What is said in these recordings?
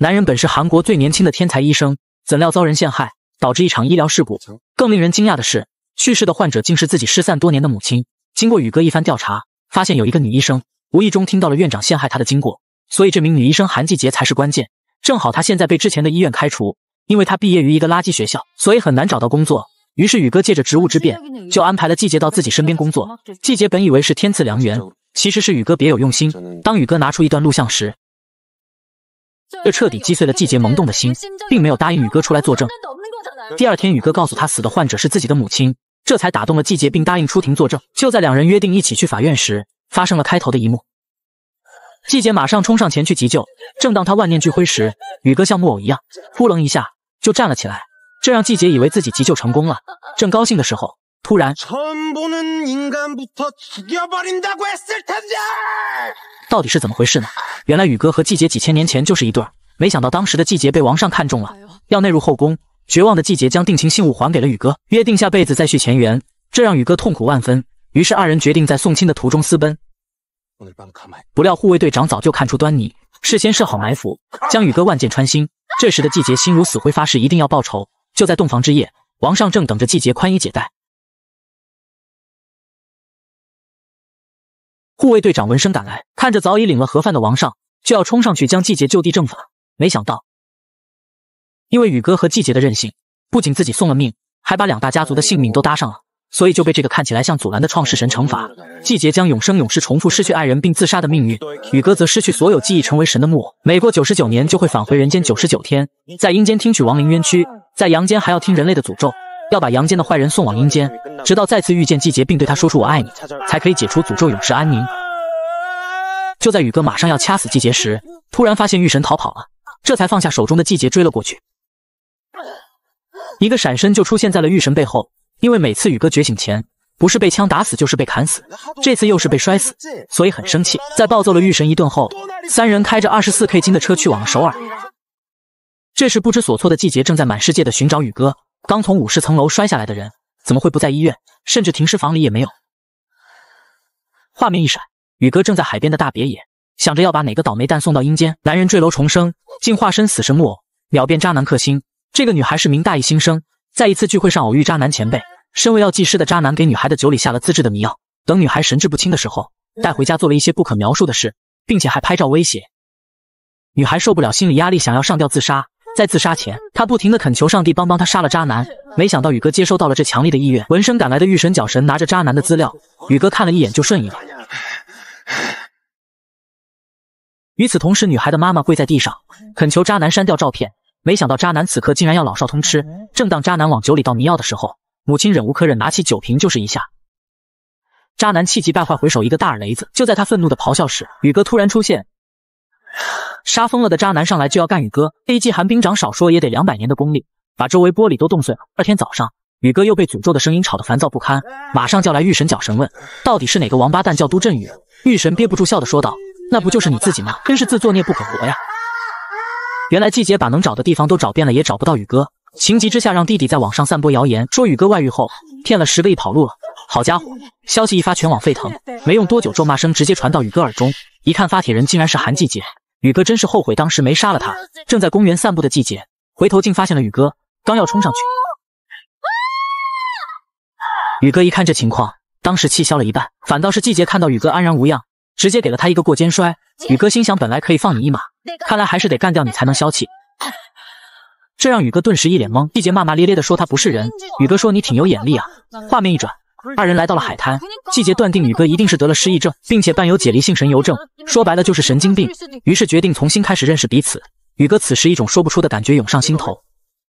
男人本是韩国最年轻的天才医生，怎料遭人陷害，导致一场医疗事故。更令人惊讶的是，去世的患者竟是自己失散多年的母亲。经过宇哥一番调查，发现有一个女医生无意中听到了院长陷害她的经过，所以这名女医生韩季杰才是关键。正好她现在被之前的医院开除，因为她毕业于一个垃圾学校，所以很难找到工作。于是宇哥借着职务之便，就安排了季杰到自己身边工作。季杰本以为是天赐良缘，其实是宇哥别有用心。当宇哥拿出一段录像时，这彻底击碎了季杰萌动的心，并没有答应宇哥出来作证。第二天，宇哥告诉他死的患者是自己的母亲，这才打动了季杰，并答应出庭作证。就在两人约定一起去法院时，发生了开头的一幕。季杰马上冲上前去急救，正当他万念俱灰时，宇哥像木偶一样，扑棱一下就站了起来。这让季杰以为自己急救成功了，正高兴的时候，突然，到底是怎么回事呢？原来宇哥和季节几千年前就是一对儿，没想到当时的季节被王上看中了，要内入后宫。绝望的季节将定情信物还给了宇哥，约定下辈子再续前缘，这让宇哥痛苦万分。于是二人决定在送亲的途中私奔。不料护卫队长早就看出端倪，事先设好埋伏，将宇哥万箭穿心。这时的季节心如死灰，发誓一定要报仇。就在洞房之夜，王上正等着季节宽衣解带。护卫队长闻声赶来，看着早已领了盒饭的王上，就要冲上去将季杰就地正法。没想到，因为宇哥和季节的任性，不仅自己送了命，还把两大家族的性命都搭上了。所以就被这个看起来像阻拦的创世神惩罚。季节将永生永世重复失去爱人并自杀的命运，宇哥则失去所有记忆，成为神的木偶。每过九十九年就会返回人间九十九天，在阴间听取亡灵冤屈，在阳间还要听人类的诅咒，要把阳间的坏人送往阴间，直到再次遇见季节并对他说出我爱你，才可以解除诅咒，永世安宁。就在宇哥马上要掐死季节时，突然发现玉神逃跑了，这才放下手中的季节追了过去，一个闪身就出现在了玉神背后。因为每次宇哥觉醒前，不是被枪打死，就是被砍死，这次又是被摔死，所以很生气。在暴揍了玉神一顿后，三人开着二十四 K 金的车去往了首尔。这时不知所措的季节正在满世界的寻找宇哥。刚从五十层楼摔下来的人，怎么会不在医院？甚至停尸房里也没有。画面一闪，宇哥正在海边的大别野，想着要把哪个倒霉蛋送到阴间。男人坠楼重生，竟化身死神木偶，秒变渣男克星。这个女孩是名大一新生。在一次聚会上偶遇渣男前辈，身为药剂师的渣男给女孩的酒里下了自制的迷药，等女孩神志不清的时候，带回家做了一些不可描述的事，并且还拍照威胁女孩。受不了心理压力，想要上吊自杀。在自杀前，他不停的恳求上帝帮帮他杀了渣男。没想到宇哥接收到了这强烈的意愿，闻声赶来的御神角神拿着渣男的资料，宇哥看了一眼就顺应了。与此同时，女孩的妈妈跪在地上恳求渣男删掉照片。没想到渣男此刻竟然要老少通吃。正当渣男往酒里倒迷药的时候，母亲忍无可忍，拿起酒瓶就是一下。渣男气急败坏，回手一个大耳雷子。就在他愤怒的咆哮时，宇哥突然出现，杀疯了的渣男上来就要干宇哥。A 级寒冰掌少说也得两百年的功力，把周围玻璃都冻碎了。二天早上，宇哥又被诅咒的声音吵得烦躁不堪，马上叫来御神角神问，到底是哪个王八蛋叫都振宇？御神憋不住笑的说道：“那不就是你自己吗？真是自作孽不可活呀！”原来季杰把能找的地方都找遍了，也找不到宇哥。情急之下，让弟弟在网上散播谣言，说宇哥外遇后骗了十个亿跑路了。好家伙，消息一发，全网沸腾。没用多久，咒骂声直接传到宇哥耳中。一看发帖人，竟然是韩季杰。宇哥真是后悔当时没杀了他。正在公园散步的季节回头竟发现了宇哥，刚要冲上去，宇哥一看这情况，当时气消了一半。反倒是季节看到宇哥安然无恙，直接给了他一个过肩摔。宇哥心想，本来可以放你一马。看来还是得干掉你才能消气，这让宇哥顿时一脸懵。季节骂骂咧咧的说他不是人。宇哥说你挺有眼力啊。画面一转，二人来到了海滩。季杰断定宇哥一定是得了失忆症，并且伴有解离性神游症，说白了就是神经病。于是决定重新开始认识彼此。宇哥此时一种说不出的感觉涌上心头。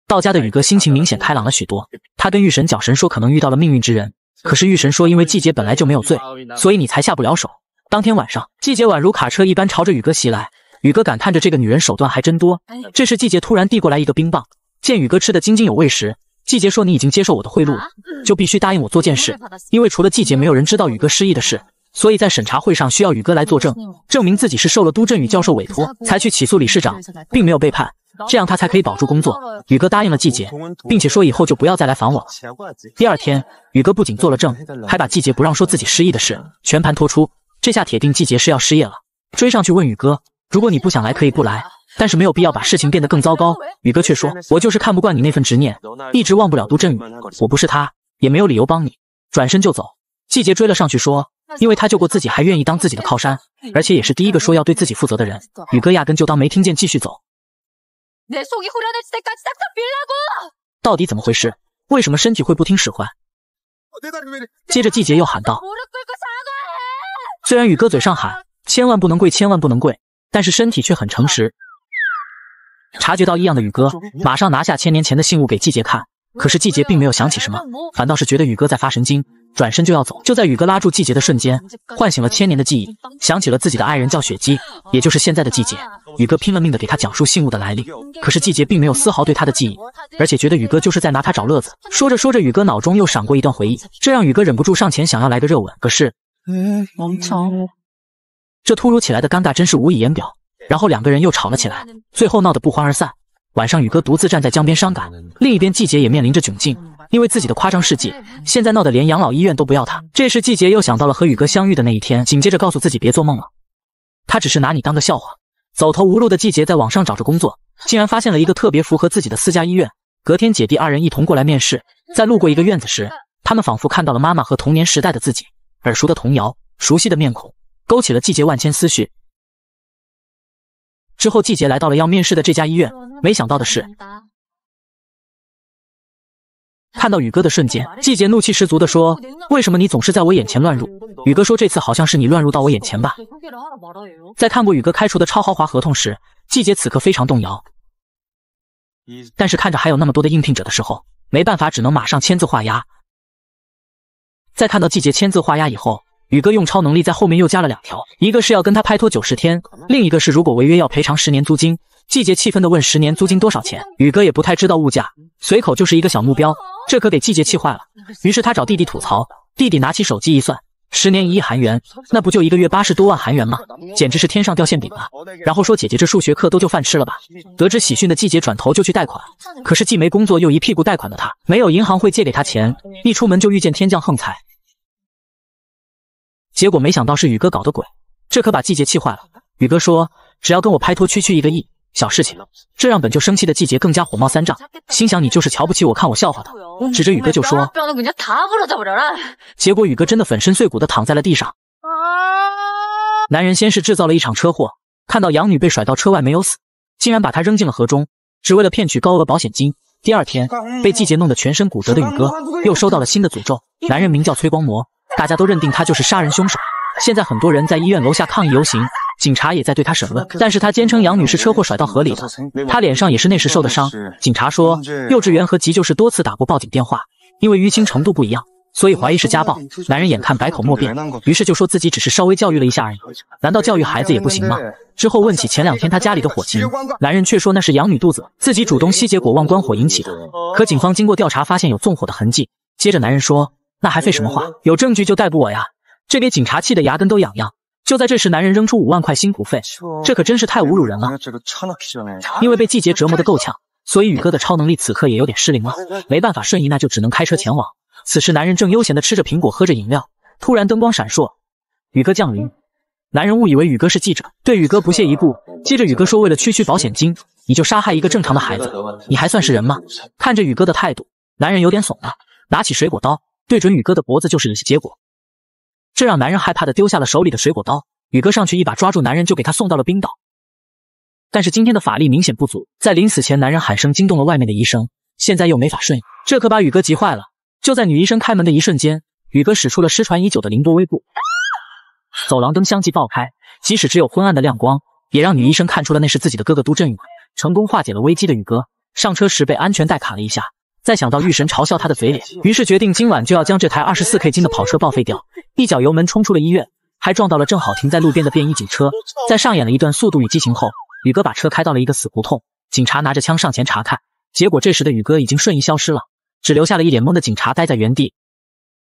到家的宇哥心情明显开朗了许多。他跟玉神角神说可能遇到了命运之人，可是玉神说因为季杰本来就没有罪，所以你才下不了手。当天晚上，季杰宛如卡车一般朝着宇哥袭来。宇哥感叹着，这个女人手段还真多。这时，季杰突然递过来一个冰棒，见宇哥吃的津津有味时，季杰说：“你已经接受我的贿赂了，就必须答应我做件事。因为除了季杰，没有人知道宇哥失忆的事，所以在审查会上需要宇哥来作证，证明自己是受了都振宇教授委托才去起诉理事长，并没有背叛，这样他才可以保住工作。”宇哥答应了季杰，并且说以后就不要再来烦我了。第二天，宇哥不仅做了证，还把季杰不让说自己失忆的事全盘托出。这下铁定季杰是要失业了，追上去问宇哥。如果你不想来，可以不来。但是没有必要把事情变得更糟糕。宇哥却说：“我就是看不惯你那份执念，一直忘不了杜振宇。我不是他，也没有理由帮你。”转身就走。季杰追了上去说：“因为他救过自己，还愿意当自己的靠山，而且也是第一个说要对自己负责的人。”宇哥压根就当没听见，继续走。到底怎么回事？为什么身体会不听使唤？接着季杰又喊道：“虽然宇哥嘴上喊千万不能跪，千万不能跪，但是身体却很诚实。”察觉到异样的宇哥，马上拿下千年前的信物给季杰看。可是季杰并没有想起什么，反倒是觉得宇哥在发神经，转身就要走。就在宇哥拉住季杰的瞬间，唤醒了千年的记忆，想起了自己的爱人叫雪姬，也就是现在的季杰。宇哥拼了命的给他讲述信物的来历，可是季杰并没有丝毫对他的记忆，而且觉得宇哥就是在拿他找乐子。说着说着，宇哥脑中又闪过一段回忆，这让宇哥忍不住上前想要来个热吻。可是，这突如其来的尴尬真是无以言表。然后两个人又吵了起来，最后闹得不欢而散。晚上，宇哥独自站在江边伤感，另一边季节也面临着窘境，因为自己的夸张事迹，现在闹得连养老医院都不要他。这时，季节又想到了和宇哥相遇的那一天，紧接着告诉自己别做梦了，他只是拿你当个笑话。走投无路的季节在网上找着工作，竟然发现了一个特别符合自己的私家医院。隔天，姐弟二人一同过来面试，在路过一个院子时，他们仿佛看到了妈妈和童年时代的自己，耳熟的童谣，熟悉的面孔，勾起了季节万千思绪。之后，季杰来到了要面试的这家医院。没想到的是，看到宇哥的瞬间，季杰怒气十足地说：“为什么你总是在我眼前乱入？”宇哥说：“这次好像是你乱入到我眼前吧？”在看过宇哥开除的超豪华合同时，季杰此刻非常动摇。但是看着还有那么多的应聘者的时候，没办法，只能马上签字画押。在看到季杰签字画押以后，宇哥用超能力在后面又加了两条，一个是要跟他拍拖九十天，另一个是如果违约要赔偿十年租金。季节气愤的问：“十年租金多少钱？”宇哥也不太知道物价，随口就是一个小目标，这可给季节气坏了。于是他找弟弟吐槽，弟弟拿起手机一算，十年一亿韩元，那不就一个月八十多万韩元吗？简直是天上掉馅饼啊！然后说：“姐姐这数学课都就饭吃了吧？”得知喜讯的季节转头就去贷款，可是既没工作又一屁股贷款的他，没有银行会借给他钱，一出门就遇见天降横财。结果没想到是宇哥搞的鬼，这可把季节气坏了。宇哥说：“只要跟我拍拖，区区一个亿。”小事情，这让本就生气的季节更加火冒三丈，心想你就是瞧不起我，看我笑话的，指着宇哥就说。结果宇哥真的粉身碎骨的躺在了地上。男人先是制造了一场车祸，看到养女被甩到车外没有死，竟然把她扔进了河中，只为了骗取高额保险金。第二天被季节弄得全身骨折的宇哥，又收到了新的诅咒。男人名叫崔光魔，大家都认定他就是杀人凶手。现在很多人在医院楼下抗议游行。警察也在对他审问，但是他坚称杨女士车祸甩到河里的，他脸上也是那时受的伤。警察说，幼稚园和急救室多次打过报警电话，因为淤青程度不一样，所以怀疑是家暴。男人眼看百口莫辩，于是就说自己只是稍微教育了一下而已。难道教育孩子也不行吗？之后问起前两天他家里的火情，男人却说那是养女肚子，自己主动吸结果忘关火引起的。可警方经过调查发现有纵火的痕迹。接着男人说，那还废什么话？有证据就逮捕我呀！这给警察气得牙根都痒痒。就在这时，男人扔出五万块辛苦费，这可真是太侮辱人了。因为被季节折磨得够呛，所以宇哥的超能力此刻也有点失灵了。没办法瞬移，那就只能开车前往。此时，男人正悠闲地吃着苹果，喝着饮料，突然灯光闪烁，宇哥降临。男人误以为宇哥是记者，对宇哥不屑一顾。接着，宇哥说：“为了区区保险金，你就杀害一个正常的孩子，你还算是人吗？”看着宇哥的态度，男人有点怂了，拿起水果刀，对准宇哥的脖子就是了。结果。这让男人害怕的丢下了手里的水果刀，宇哥上去一把抓住男人，就给他送到了冰岛。但是今天的法力明显不足，在临死前，男人喊声惊动了外面的医生，现在又没法瞬移，这可把宇哥急坏了。就在女医生开门的一瞬间，宇哥使出了失传已久的凌波微步，走廊灯相继爆开，即使只有昏暗的亮光，也让女医生看出了那是自己的哥哥都振宇，成功化解了危机的宇哥上车时被安全带卡了一下。再想到玉神嘲笑他的嘴脸，于是决定今晚就要将这台二十四 K 金的跑车报废掉。一脚油门冲出了医院，还撞到了正好停在路边的便衣警车。在上演了一段《速度与激情》后，宇哥把车开到了一个死胡同。警察拿着枪上前查看，结果这时的宇哥已经瞬移消失了，只留下了一脸懵的警察呆在原地。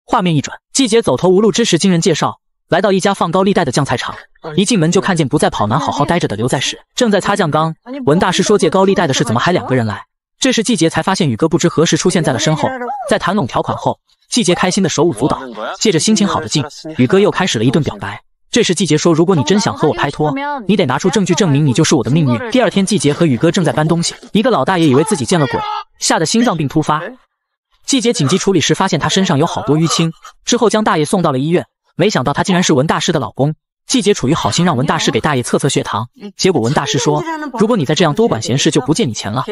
画面一转，季姐走投无路之时，经人介绍来到一家放高利贷的酱菜厂。一进门就看见不再跑男好好待着的刘在石正在擦酱缸。文大师说借高利贷的事怎么还两个人来？这时季杰才发现宇哥不知何时出现在了身后，在谈拢条款后，季杰开心的手舞足蹈，借着心情好的劲，宇哥又开始了一顿表白。这时季杰说：“如果你真想和我拍拖，你得拿出证据证明你就是我的命运。”第二天，季杰和宇哥正在搬东西，一个老大爷以为自己见了鬼，吓得心脏病突发。季杰紧急处理时，发现他身上有好多淤青，之后将大爷送到了医院，没想到他竟然是文大师的老公。季节处于好心，让文大师给大爷测测血糖，结果文大师说：“如果你再这样多管闲事，就不借你钱了。”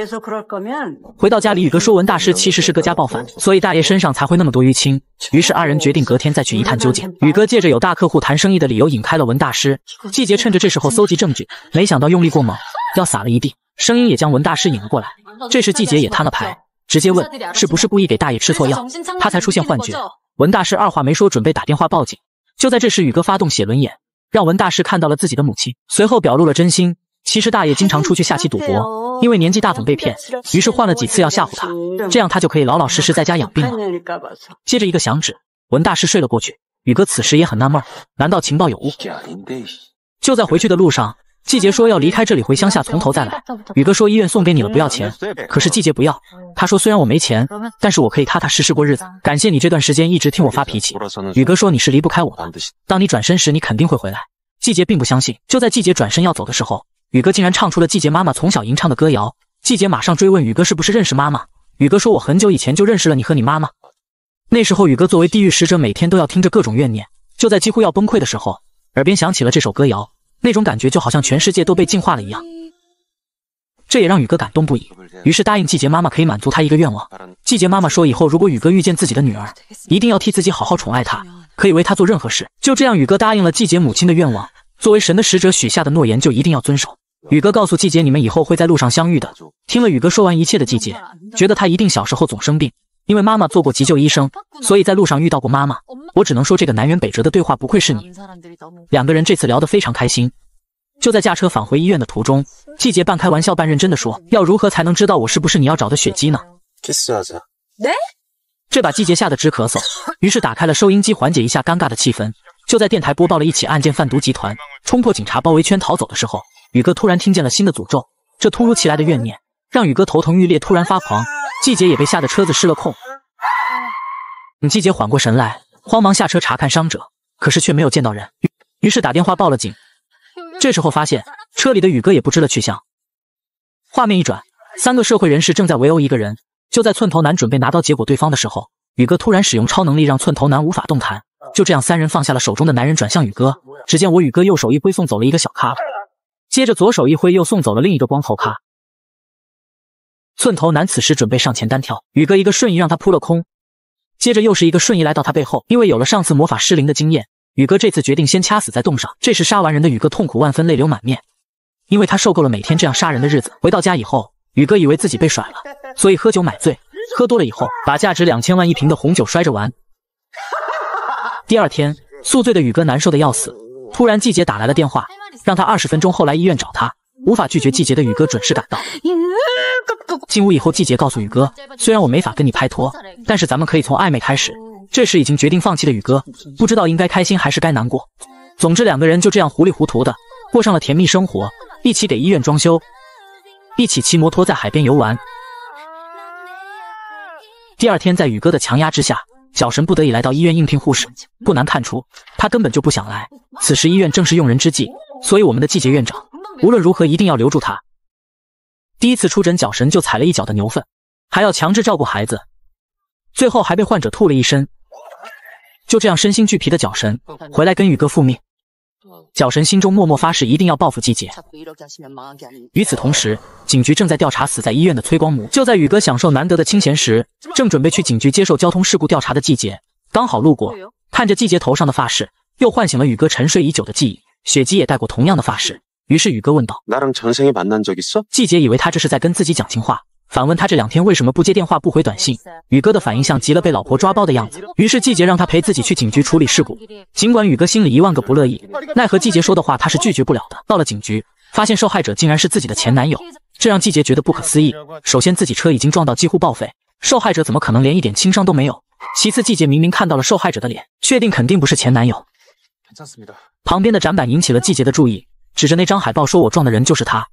回到家里，宇哥说文大师其实是个家暴犯，所以大爷身上才会那么多淤青。于是二人决定隔天再去一探究竟。宇哥借着有大客户谈生意的理由引开了文大师，季节趁着这时候搜集证据，没想到用力过猛，药洒了一地，声音也将文大师引了过来。这时季节也摊了牌，直接问是不是故意给大爷吃错药，他才出现幻觉。文大师二话没说，准备打电话报警。就在这时，宇哥发动写轮眼。让文大师看到了自己的母亲，随后表露了真心。其实大爷经常出去下棋赌博，因为年纪大总被骗，于是换了几次药吓唬他，这样他就可以老老实实在家养病了。接着一个响指，文大师睡了过去。宇哥此时也很纳闷，难道情报有误？就在回去的路上。季杰说要离开这里，回乡下从头再来。宇哥说医院送给你了，不要钱。可是季杰不要，他说虽然我没钱，但是我可以踏踏实实过日子。感谢你这段时间一直听我发脾气。宇哥说你是离不开我的，当你转身时，你肯定会回来。季杰并不相信。就在季杰转身要走的时候，宇哥竟然唱出了季杰妈妈从小吟唱的歌谣。季杰马上追问宇哥是不是认识妈妈。宇哥说我很久以前就认识了你和你妈妈。那时候宇哥作为地狱使者，每天都要听着各种怨念。就在几乎要崩溃的时候，耳边响起了这首歌谣。那种感觉就好像全世界都被净化了一样，这也让宇哥感动不已，于是答应季杰妈妈可以满足他一个愿望。季杰妈妈说，以后如果宇哥遇见自己的女儿，一定要替自己好好宠爱她，可以为她做任何事。就这样，宇哥答应了季杰母亲的愿望，作为神的使者许下的诺言就一定要遵守。宇哥告诉季杰，你们以后会在路上相遇的。听了宇哥说完一切的季杰，觉得他一定小时候总生病，因为妈妈做过急救医生，所以在路上遇到过妈妈。我只能说，这个南辕北辙的对话不愧是你。两个人这次聊得非常开心。就在驾车返回医院的途中，季杰半开玩笑半认真的说：“要如何才能知道我是不是你要找的雪姬呢？”这把季杰吓得直咳嗽，于是打开了收音机缓解一下尴尬的气氛。就在电台播报了一起案件，贩毒集团冲破警察包围圈逃走的时候，宇哥突然听见了新的诅咒。这突如其来的怨念让宇哥头疼欲裂，突然发狂。季姐也被吓得车子失了控。季姐缓过神来。慌忙下车查看伤者，可是却没有见到人，于是打电话报了警。这时候发现车里的宇哥也不知了去向。画面一转，三个社会人士正在围殴一个人。就在寸头男准备拿刀结果对方的时候，宇哥突然使用超能力让寸头男无法动弹。就这样，三人放下了手中的男人，转向宇哥。只见我宇哥右手一挥，送走了一个小咖，接着左手一挥，又送走了另一个光头咖。寸头男此时准备上前单挑，宇哥一个瞬移让他扑了空。接着又是一个瞬移来到他背后，因为有了上次魔法失灵的经验，宇哥这次决定先掐死在洞上。这时杀完人的宇哥痛苦万分，泪流满面，因为他受够了每天这样杀人的日子。回到家以后，宇哥以为自己被甩了，所以喝酒买醉，喝多了以后把价值两千万一瓶的红酒摔着玩。第二天宿醉的宇哥难受的要死，突然季姐打来了电话，让他二十分钟后来医院找他。无法拒绝季节的宇哥准时赶到。进屋以后，季节告诉宇哥，虽然我没法跟你拍拖，但是咱们可以从暧昧开始。这时已经决定放弃的宇哥，不知道应该开心还是该难过。总之，两个人就这样糊里糊涂的过上了甜蜜生活，一起给医院装修，一起骑摩托在海边游玩。第二天，在宇哥的强压之下，小神不得已来到医院应聘护士。不难看出，他根本就不想来。此时医院正是用人之际，所以我们的季节院长。无论如何，一定要留住他。第一次出诊，脚神就踩了一脚的牛粪，还要强制照顾孩子，最后还被患者吐了一身。就这样，身心俱疲的脚神回来跟宇哥复命。脚神心中默默发誓，一定要报复季姐。与此同时，警局正在调查死在医院的崔光母。就在宇哥享受难得的清闲时，正准备去警局接受交通事故调查的季节，刚好路过，看着季节头上的发饰，又唤醒了宇哥沉睡已久的记忆。雪姬也戴过同样的发饰。于是宇哥问道：“季节以为他这是在跟自己讲情话，反问他这两天为什么不接电话、不回短信。宇哥的反应像急了被老婆抓包的样子。于是季节让他陪自己去警局处理事故。尽管宇哥心里一万个不乐意，奈何季节说的话他是拒绝不了的。到了警局，发现受害者竟然是自己的前男友，这让季节觉得不可思议。首先，自己车已经撞到几乎报废，受害者怎么可能连一点轻伤都没有？其次，季节明明看到了受害者的脸，确定肯定不是前男友。旁边的展板引起了季节的注意。指着那张海报说：“我撞的人就是他。”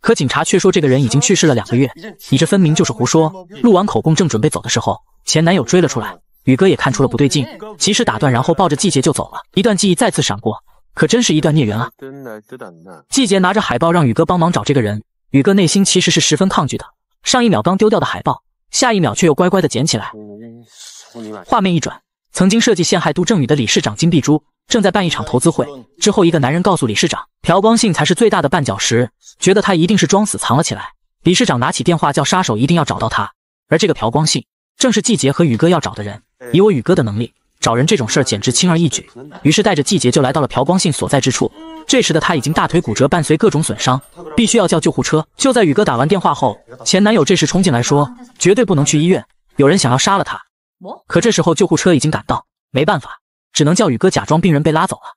可警察却说这个人已经去世了两个月，你这分明就是胡说。录完口供，正准备走的时候，前男友追了出来。宇哥也看出了不对劲，及时打断，然后抱着季杰就走了。一段记忆再次闪过，可真是一段孽缘啊！季杰拿着海报让宇哥帮忙找这个人，宇哥内心其实是十分抗拒的。上一秒刚丢掉的海报，下一秒却又乖乖的捡起来。画面一转，曾经设计陷害杜正宇的理事长金碧珠正在办一场投资会。之后，一个男人告诉理事长，朴光信才是最大的绊脚石，觉得他一定是装死藏了起来。理事长拿起电话叫杀手一定要找到他，而这个朴光信正是季杰和宇哥要找的人。以我宇哥的能力，找人这种事儿简直轻而易举。于是带着季杰就来到了朴光信所在之处。这时的他已经大腿骨折，伴随各种损伤，必须要叫救护车。就在宇哥打完电话后，前男友这时冲进来说：“绝对不能去医院，有人想要杀了他。”可这时候救护车已经赶到，没办法，只能叫宇哥假装病人被拉走了。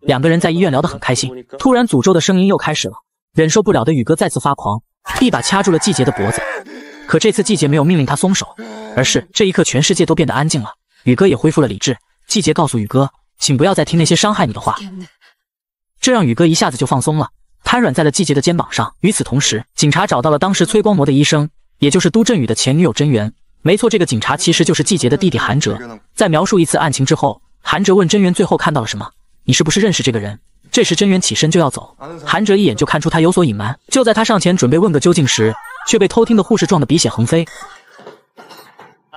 两个人在医院聊得很开心，突然诅咒的声音又开始了。忍受不了的宇哥再次发狂，一把掐住了季杰的脖子。可这次季杰没有命令他松手，而是这一刻全世界都变得安静了，宇哥也恢复了理智。季杰告诉宇哥，请不要再听那些伤害你的话。这让宇哥一下子就放松了，瘫软在了季杰的肩膀上。与此同时，警察找到了当时催光魔的医生，也就是都振宇的前女友真源。没错，这个警察其实就是季杰的弟弟韩哲。在描述一次案情之后，韩哲问真源最后看到了什么？你是不是认识这个人？这时真源起身就要走，韩哲一眼就看出他有所隐瞒。就在他上前准备问个究竟时，却被偷听的护士撞得鼻血横飞。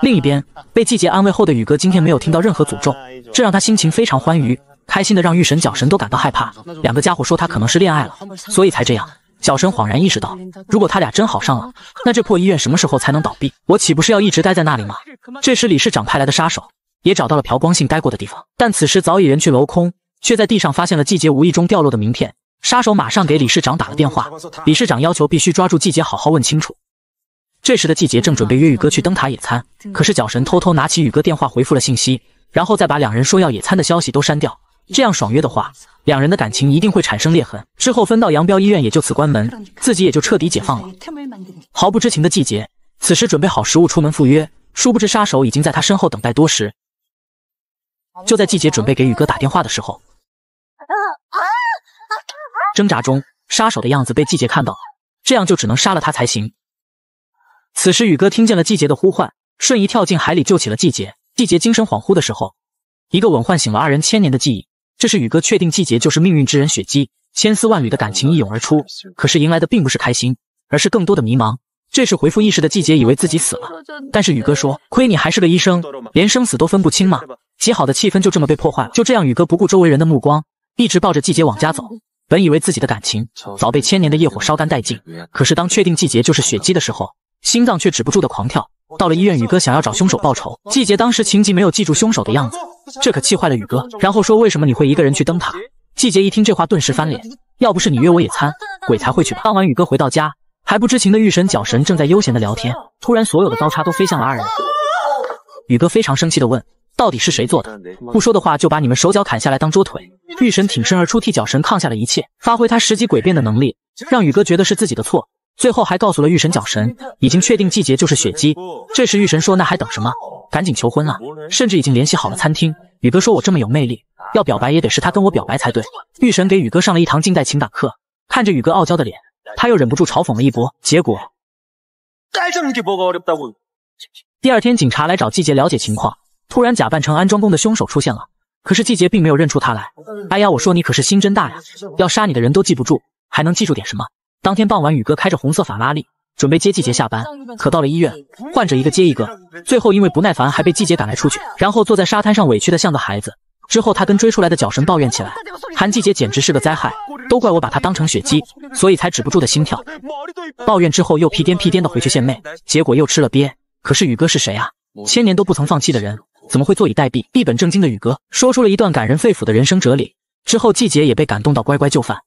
另一边，被季节安慰后的宇哥今天没有听到任何诅咒，这让他心情非常欢愉。开心的让玉神、角神都感到害怕。两个家伙说他可能是恋爱了，所以才这样。角神恍然意识到，如果他俩真好上了，那这破医院什么时候才能倒闭？我岂不是要一直待在那里吗？这时，理事长派来的杀手也找到了朴光信待过的地方，但此时早已人去楼空，却在地上发现了季节无意中掉落的名片。杀手马上给理事长打了电话，理事长要求必须抓住季节，好好问清楚。这时的季节正准备约宇哥去灯塔野餐，可是角神偷偷拿起宇哥电话回复了信息，然后再把两人说要野餐的消息都删掉。这样爽约的话，两人的感情一定会产生裂痕。之后分道扬镳，医院也就此关门，自己也就彻底解放了。毫不知情的季节，此时准备好食物出门赴约，殊不知杀手已经在他身后等待多时。就在季节准备给宇哥打电话的时候，挣扎中，杀手的样子被季节看到了，这样就只能杀了他才行。此时宇哥听见了季节的呼唤，瞬移跳进海里救起了季节。季节精神恍惚的时候，一个吻唤醒了二人千年的记忆。这是宇哥确定季杰就是命运之人雪姬，千丝万缕的感情一涌而出。可是迎来的并不是开心，而是更多的迷茫。这时回复意识的季杰以为自己死了，但是宇哥说：“亏你还是个医生，连生死都分不清吗？”极好的气氛就这么被破坏了。就这样，宇哥不顾周围人的目光，一直抱着季节往家走。本以为自己的感情早被千年的业火烧干殆尽，可是当确定季节就是雪姬的时候，心脏却止不住的狂跳。到了医院，宇哥想要找凶手报仇。季节当时情急，没有记住凶手的样子，这可气坏了宇哥。然后说：“为什么你会一个人去灯塔？”季节一听这话，顿时翻脸：“要不是你约我野餐，鬼才会去吧。”当晚，宇哥回到家，还不知情的玉神、角神正在悠闲的聊天。突然，所有的刀叉都飞向了二人。宇哥非常生气的问：“到底是谁做的？不说的话，就把你们手脚砍下来当桌腿。”玉神挺身而出，替脚神抗下了一切，发挥他十级诡辩的能力，让宇哥觉得是自己的错。最后还告诉了玉神脚神，已经确定季节就是雪姬。这时玉神说：“那还等什么？赶紧求婚啊！甚至已经联系好了餐厅。”宇哥说：“我这么有魅力，要表白也得是他跟我表白才对。”玉神给宇哥上了一堂近代情感课，看着宇哥傲娇的脸，他又忍不住嘲讽了一波。结果，第二天警察来找季节了解情况，突然假扮成安装工的凶手出现了，可是季节并没有认出他来。哎呀，我说你可是心真大呀！要杀你的人都记不住，还能记住点什么？当天傍晚，宇哥开着红色法拉利准备接季杰下班，可到了医院，患者一个接一个，最后因为不耐烦，还被季杰赶来出去，然后坐在沙滩上委屈的像个孩子。之后他跟追出来的脚神抱怨起来，韩季杰简直是个灾害，都怪我把他当成血姬，所以才止不住的心跳。抱怨之后又屁颠屁颠的回去献媚，结果又吃了鳖。可是宇哥是谁啊？千年都不曾放弃的人，怎么会坐以待毙？一本正经的宇哥说出了一段感人肺腑的人生哲理，之后季节也被感动到乖乖就范。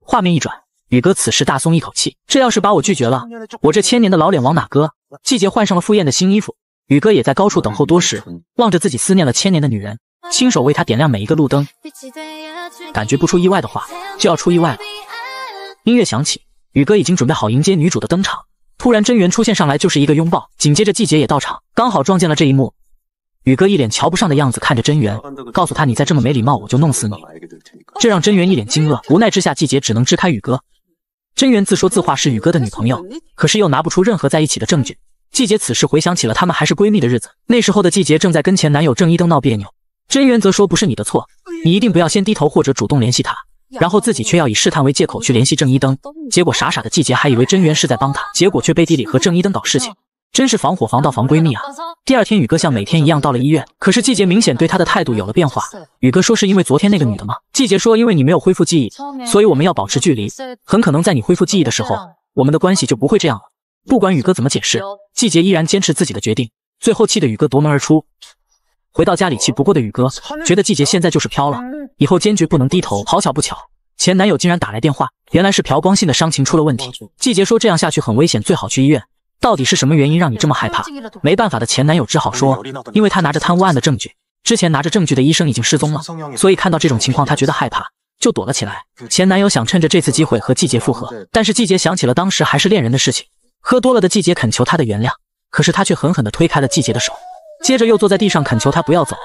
画面一转。宇哥此时大松一口气，这要是把我拒绝了，我这千年的老脸往哪搁？季节换上了赴宴的新衣服，宇哥也在高处等候多时，望着自己思念了千年的女人，亲手为她点亮每一个路灯。感觉不出意外的话，就要出意外了。音乐响起，宇哥已经准备好迎接女主的登场。突然真源出现上来就是一个拥抱，紧接着季节也到场，刚好撞见了这一幕。宇哥一脸瞧不上的样子看着真源，告诉他：“你再这么没礼貌，我就弄死你。”这让真源一脸惊愕，无奈之下，季节只能支开宇哥。真源自说自话是宇哥的女朋友，可是又拿不出任何在一起的证据。季节此时回想起了他们还是闺蜜的日子，那时候的季节正在跟前男友郑一灯闹别扭，真源则说不是你的错，你一定不要先低头或者主动联系他，然后自己却要以试探为借口去联系郑一登，结果傻傻的季节还以为真源是在帮他，结果却背地里和郑一登搞事情，真是防火防盗防闺蜜啊！第二天宇哥像每天一样到了医院，可是季节明显对他的态度有了变化。宇哥说是因为昨天那个女的吗？季节说因为你没有恢复记忆，所以我们要保持距离，很可能在你恢复记忆的时候，我们的关系就不会这样了。不管宇哥怎么解释，季节依然坚持自己的决定，最后气得宇哥夺门而出。回到家里，气不过的宇哥觉得季节现在就是飘了，以后坚决不能低头。好巧不巧，前男友竟然打来电话，原来是朴光信的伤情出了问题。季节说这样下去很危险，最好去医院。到底是什么原因让你这么害怕？没办法的前男友只好说，因为他拿着贪污案的证据，之前拿着证据的医生已经失踪了，所以看到这种情况他觉得害怕，就躲了起来。前男友想趁着这次机会和季节复合，但是季节想起了当时还是恋人的事情，喝多了的季节恳求他的原谅，可是他却狠狠地推开了季节的手。接着又坐在地上恳求他不要走，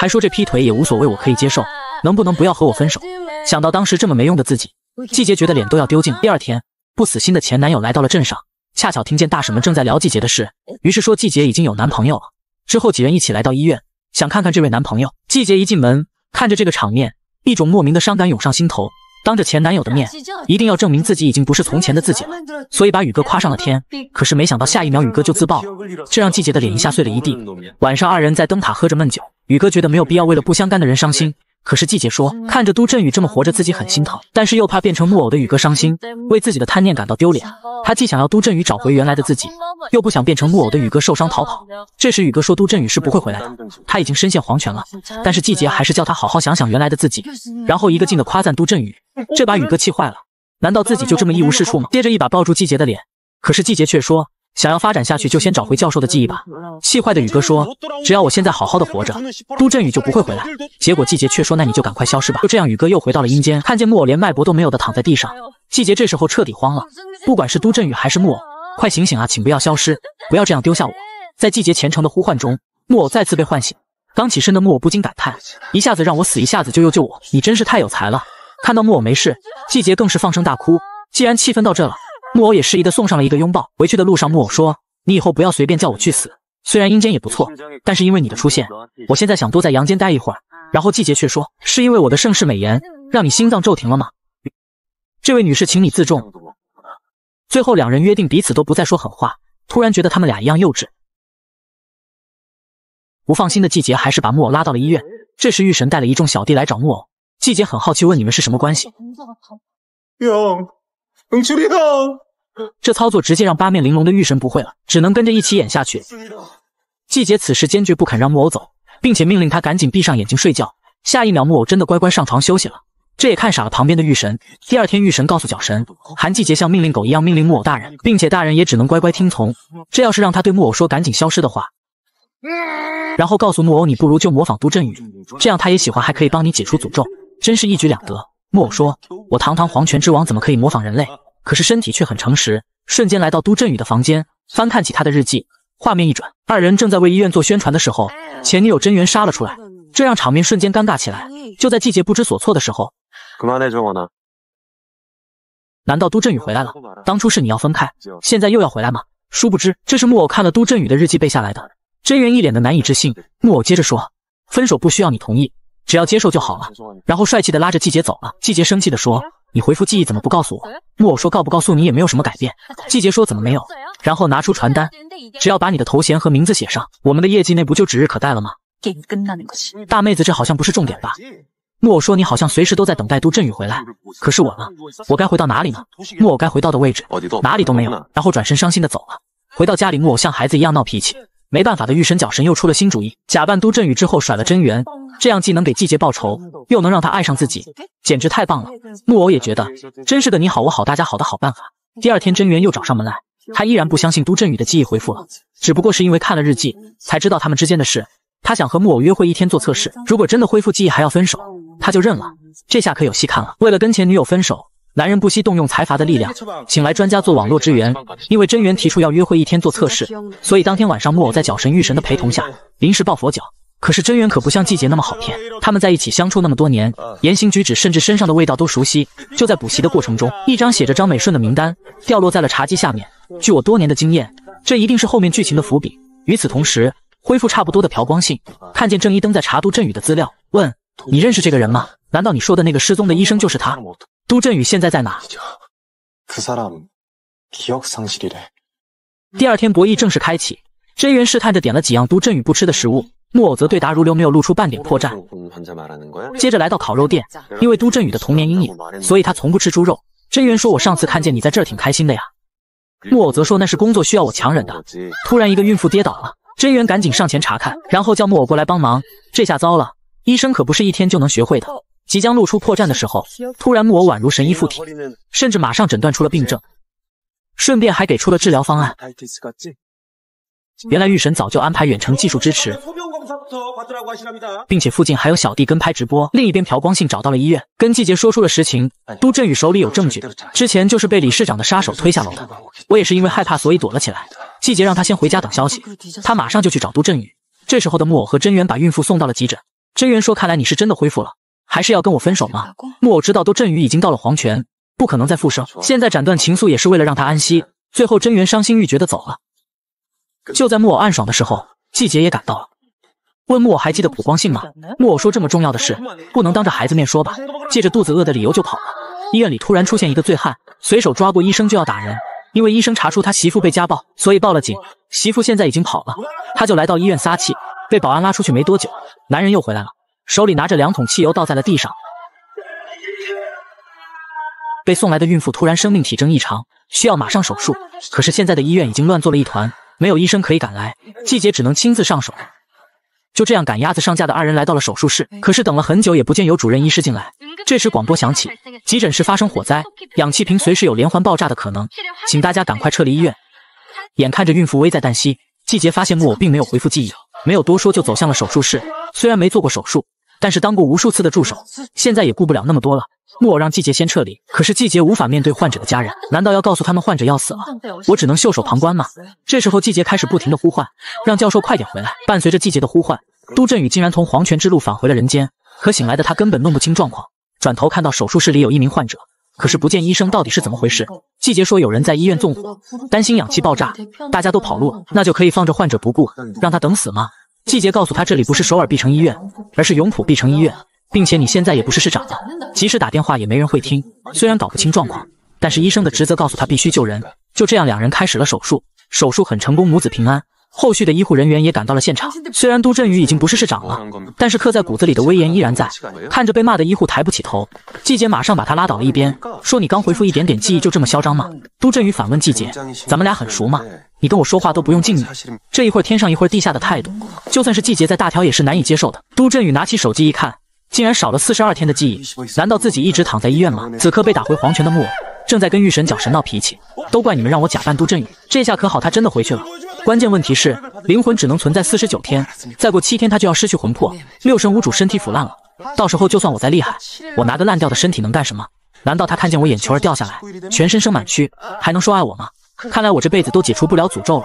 还说这劈腿也无所谓，我可以接受，能不能不要和我分手？想到当时这么没用的自己，季节觉得脸都要丢尽。第二天，不死心的前男友来到了镇上，恰巧听见大婶们正在聊季节的事，于是说季节已经有男朋友了。之后几人一起来到医院，想看看这位男朋友。季节一进门，看着这个场面，一种莫名的伤感涌上心头。当着前男友的面，一定要证明自己已经不是从前的自己了，所以把宇哥夸上了天。可是没想到下一秒宇哥就自爆了，这让季节的脸一下碎了一地。晚上二人在灯塔喝着闷酒，宇哥觉得没有必要为了不相干的人伤心。可是季姐说，看着都振宇这么活着，自己很心疼，但是又怕变成木偶的宇哥伤心，为自己的贪念感到丢脸。他既想要都振宇找回原来的自己，又不想变成木偶的宇哥受伤逃跑。这时宇哥说，都振宇是不会回来的，他已经身陷黄泉了。但是季节还是叫他好好想想原来的自己，然后一个劲的夸赞都振宇，这把宇哥气坏了。难道自己就这么一无是处吗？接着一把抱住季节的脸，可是季节却说。想要发展下去，就先找回教授的记忆吧。气坏的宇哥说：“只要我现在好好的活着，都振宇就不会回来。”结果季节却说：“那你就赶快消失吧。”就这样，宇哥又回到了阴间，看见木偶连脉搏都没有的躺在地上。季节这时候彻底慌了，不管是都振宇还是木偶，快醒醒啊，请不要消失，不要这样丢下我。在季节虔诚的呼唤中，木偶再次被唤醒。刚起身的木偶不禁感叹：“一下子让我死，一下子就又救我，你真是太有才了。”看到木偶没事，季节更是放声大哭。既然气氛到这了。木偶也适宜的送上了一个拥抱。回去的路上，木偶说：“你以后不要随便叫我去死，虽然阴间也不错，但是因为你的出现，我现在想多在阳间待一会儿。”然后季节却说：“是因为我的盛世美颜让你心脏骤停了吗？”这位女士，请你自重。最后两人约定彼此都不再说狠话。突然觉得他们俩一样幼稚。不放心的季节还是把木偶拉到了医院。这时玉神带了一众小弟来找木偶。季节很好奇，问你们是什么关系？这操作直接让八面玲珑的玉神不会了，只能跟着一起演下去。季节此时坚决不肯让木偶走，并且命令他赶紧闭上眼睛睡觉。下一秒，木偶真的乖乖上床休息了，这也看傻了旁边的玉神。第二天，玉神告诉角神，韩季节像命令狗一样命令木偶大人，并且大人也只能乖乖听从。这要是让他对木偶说赶紧消失的话，然后告诉木偶你不如就模仿杜振宇，这样他也喜欢，还可以帮你解除诅咒，真是一举两得。木偶说：“我堂堂黄泉之王怎么可以模仿人类？”可是身体却很诚实，瞬间来到都振宇的房间，翻看起他的日记。画面一转，二人正在为医院做宣传的时候，前女友真元杀了出来，这让场面瞬间尴尬起来。就在季节不知所措的时候，难道都振宇回来了？当初是你要分开，现在又要回来吗？殊不知，这是木偶看了都振宇的日记背下来的。真元一脸的难以置信。木偶接着说：“分手不需要你同意，只要接受就好了。”然后帅气的拉着季节走了。季节生气的说。你回复记忆怎么不告诉我？木偶说告不告诉你也没有什么改变。季节说怎么没有？然后拿出传单，只要把你的头衔和名字写上，我们的业绩那不就指日可待了吗？大妹子，这好像不是重点吧？木偶说你好像随时都在等待都振宇回来，可是我呢？我该回到哪里呢？木偶该回到的位置哪里都没有。然后转身伤心的走了。回到家里，木偶像孩子一样闹脾气。没办法的，御神角神又出了新主意，假扮都振宇之后甩了真元，这样既能给季节报仇，又能让他爱上自己，简直太棒了。木偶也觉得真是个你好我好大家好的好办法。第二天真元又找上门来，他依然不相信都振宇的记忆恢复了，只不过是因为看了日记才知道他们之间的事。他想和木偶约会一天做测试，如果真的恢复记忆还要分手，他就认了。这下可有戏看了。为了跟前女友分手。男人不惜动用财阀的力量，请来专家做网络支援。因为真元提出要约会一天做测试，所以当天晚上木偶在角神、玉神的陪同下临时抱佛脚。可是真元可不像季节那么好骗，他们在一起相处那么多年，言行举止甚至身上的味道都熟悉。就在补习的过程中，一张写着张美顺的名单掉落在了茶几下面。据我多年的经验，这一定是后面剧情的伏笔。与此同时，恢复差不多的朴光信，看见郑一登在查都振宇的资料，问：“你认识这个人吗？难道你说的那个失踪的医生就是他？都振宇现在在哪？”第二天博弈正式开启，真元试探着点了几样都振宇不吃的食物，木偶则对答如流，没有露出半点破绽。接着来到烤肉店，因为都振宇的童年阴影，所以他从不吃猪肉。真元说：“我上次看见你在这儿挺开心的呀。”木偶则说：“那是工作需要我强忍的。”突然，一个孕妇跌倒了，真元赶紧上前查看，然后叫木偶过来帮忙。这下糟了，医生可不是一天就能学会的。即将露出破绽的时候，突然木偶宛如神医附体，甚至马上诊断出了病症，顺便还给出了治疗方案。原来玉神早就安排远程技术支持。并且附近还有小弟跟拍直播。另一边，朴光信找到了医院，跟季杰说出了实情。都振宇手里有证据，之前就是被李市长的杀手推下楼的。我也是因为害怕，所以躲了起来。季杰让他先回家等消息，他马上就去找都振宇。这时候的木偶和真元把孕妇送到了急诊。真元说：“看来你是真的恢复了，还是要跟我分手吗？”木偶知道都振宇已经到了黄泉，不可能再复生，现在斩断情愫也是为了让他安息。最后，真元伤心欲绝的走了。就在木偶暗爽的时候，季节也赶到了。问木偶还记得普光信吗？木偶说这么重要的事不能当着孩子面说吧，借着肚子饿的理由就跑了。医院里突然出现一个醉汉，随手抓过医生就要打人，因为医生查出他媳妇被家暴，所以报了警。媳妇现在已经跑了，他就来到医院撒气，被保安拉出去没多久，男人又回来了，手里拿着两桶汽油倒在了地上。被送来的孕妇突然生命体征异常，需要马上手术，可是现在的医院已经乱作了一团，没有医生可以赶来，季姐只能亲自上手。就这样赶鸭子上架的二人来到了手术室，可是等了很久也不见有主任医师进来。这时广播响起，急诊室发生火灾，氧气瓶随时有连环爆炸的可能，请大家赶快撤离医院。眼看着孕妇危在旦夕，季杰发现木偶并没有恢复记忆，没有多说就走向了手术室。虽然没做过手术，但是当过无数次的助手，现在也顾不了那么多了。木偶让季杰先撤离，可是季杰无法面对患者的家人，难道要告诉他们患者要死了？我只能袖手旁观吗？这时候季杰开始不停的呼唤，让教授快点回来。伴随着季杰的呼唤，都振宇竟然从黄泉之路返回了人间。可醒来的他根本弄不清状况，转头看到手术室里有一名患者，可是不见医生，到底是怎么回事？季杰说有人在医院纵火，担心氧气爆炸，大家都跑路了，那就可以放着患者不顾，让他等死吗？季杰告诉他这里不是首尔碧城医院，而是永普碧城医院。并且你现在也不是市长了，即使打电话也没人会听。虽然搞不清状况，但是医生的职责告诉他必须救人。就这样，两人开始了手术，手术很成功，母子平安。后续的医护人员也赶到了现场。虽然都振宇已经不是市长了，但是刻在骨子里的威严依然在。看着被骂的医护抬不起头，季姐马上把他拉倒了一边，说：“你刚恢复一点点记忆就这么嚣张吗？”都振宇反问季姐：“咱们俩很熟吗？你跟我说话都不用敬语，这一会儿天上一会儿地下的态度，就算是季姐在大条也是难以接受的。”都振宇拿起手机一看。竟然少了四十二天的记忆，难道自己一直躺在医院吗？此刻被打回黄泉的木偶正在跟玉神角神闹脾气，都怪你们让我假扮都振宇，这下可好，他真的回去了。关键问题是灵魂只能存在四十九天，再过七天他就要失去魂魄，六神无主，身体腐烂了。到时候就算我再厉害，我拿个烂掉的身体能干什么？难道他看见我眼球儿掉下来，全身生满蛆，还能说爱我吗？看来我这辈子都解除不了诅咒了。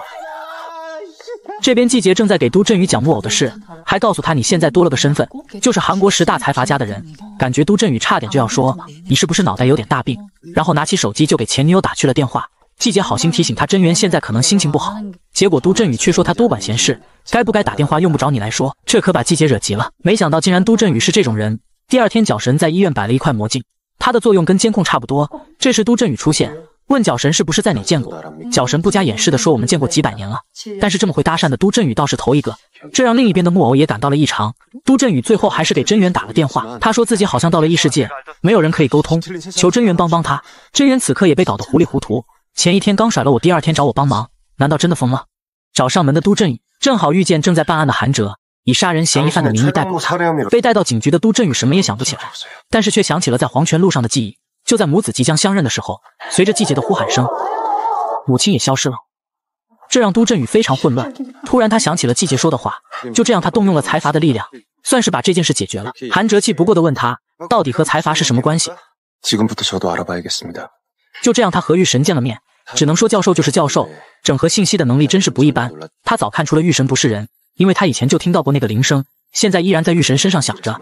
这边季杰正在给都振宇讲木偶的事，还告诉他你现在多了个身份，就是韩国十大财阀家的人。感觉都振宇差点就要说你是不是脑袋有点大病，然后拿起手机就给前女友打去了电话。季姐好心提醒他真源现在可能心情不好，结果都振宇却说他多管闲事，该不该打电话用不着你来说。这可把季姐惹急了，没想到竟然都振宇是这种人。第二天，角神在医院摆了一块魔镜，它的作用跟监控差不多。这时都振宇出现。问角神是不是在哪见过？角神不加掩饰的说：“我们见过几百年了，但是这么会搭讪的都振宇倒是头一个。”这让另一边的木偶也感到了异常。都振宇最后还是给真源打了电话，他说自己好像到了异世界，没有人可以沟通，求真源帮帮他。真源此刻也被搞得糊里糊涂。前一天刚甩了我，第二天找我帮忙，难道真的疯了？找上门的都振宇正好遇见正在办案的韩哲，以杀人嫌疑犯的名义逮捕。被带到警局的都振宇什么也想不起来，但是却想起了在黄泉路上的记忆。就在母子即将相认的时候，随着季节的呼喊声，母亲也消失了，这让都振宇非常混乱。突然，他想起了季节说的话，就这样，他动用了财阀的力量，算是把这件事解决了。韩哲气不过的问他，到底和财阀是什么关系？就这样，他和玉神见了面，只能说教授就是教授，整合信息的能力真是不一般。他早看出了玉神不是人，因为他以前就听到过那个铃声，现在依然在玉神身上响着。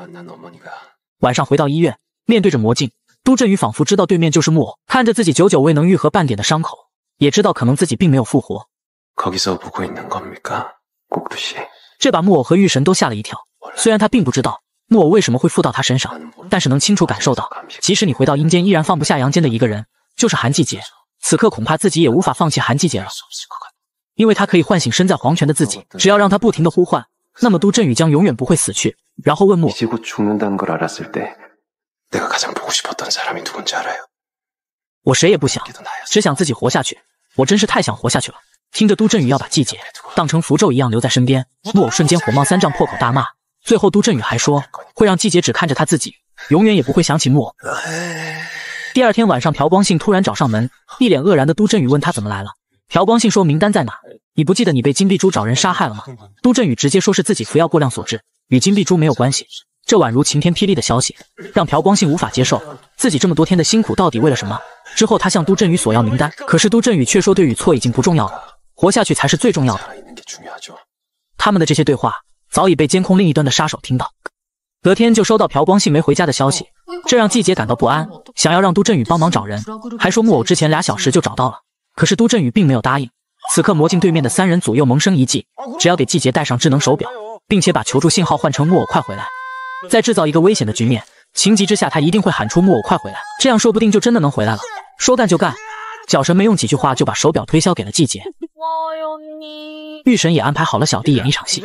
晚上回到医院，面对着魔镜。都振宇仿佛知道对面就是木偶，看着自己久久未能愈合半点的伤口，也知道可能自己并没有复活。这把木偶和玉神都吓了一跳。虽然他并不知道木偶为什么会附到他身上，但是能清楚感受到，即使你回到阴间，依然放不下阳间的一个人，就是韩季节。此刻恐怕自己也无法放弃韩季节了，因为他可以唤醒身在黄泉的自己。只要让他不停的呼唤，那么都振宇将永远不会死去。然后问木偶。我谁也不想，只想自己活下去。我真是太想活下去了。听着都振宇要把季节当成符咒一样留在身边，木偶瞬间火冒三丈，破口大骂。最后都振宇还说会让季节只看着他自己，永远也不会想起木偶。第二天晚上，朴光信突然找上门，一脸愕然的都振宇问他怎么来了。朴光信说名单在哪？你不记得你被金碧珠找人杀害了吗？都振宇直接说是自己服药过量所致，与金碧珠没有关系。这宛如晴天霹雳的消息，让朴光信无法接受。自己这么多天的辛苦到底为了什么？之后他向都振宇索要名单，可是都振宇却说对与错已经不重要了，活下去才是最重要的。他们的这些对话早已被监控另一端的杀手听到。隔天就收到朴光信没回家的消息，这让季姐感到不安，想要让都振宇帮忙找人，还说木偶之前俩小时就找到了。可是都振宇并没有答应。此刻魔镜对面的三人左右萌生一计，只要给季节戴上智能手表，并且把求助信号换成木偶快回来。再制造一个危险的局面，情急之下，他一定会喊出木偶快回来，这样说不定就真的能回来了。说干就干，角神没用几句话就把手表推销给了季节。玉神也安排好了小弟演一场戏，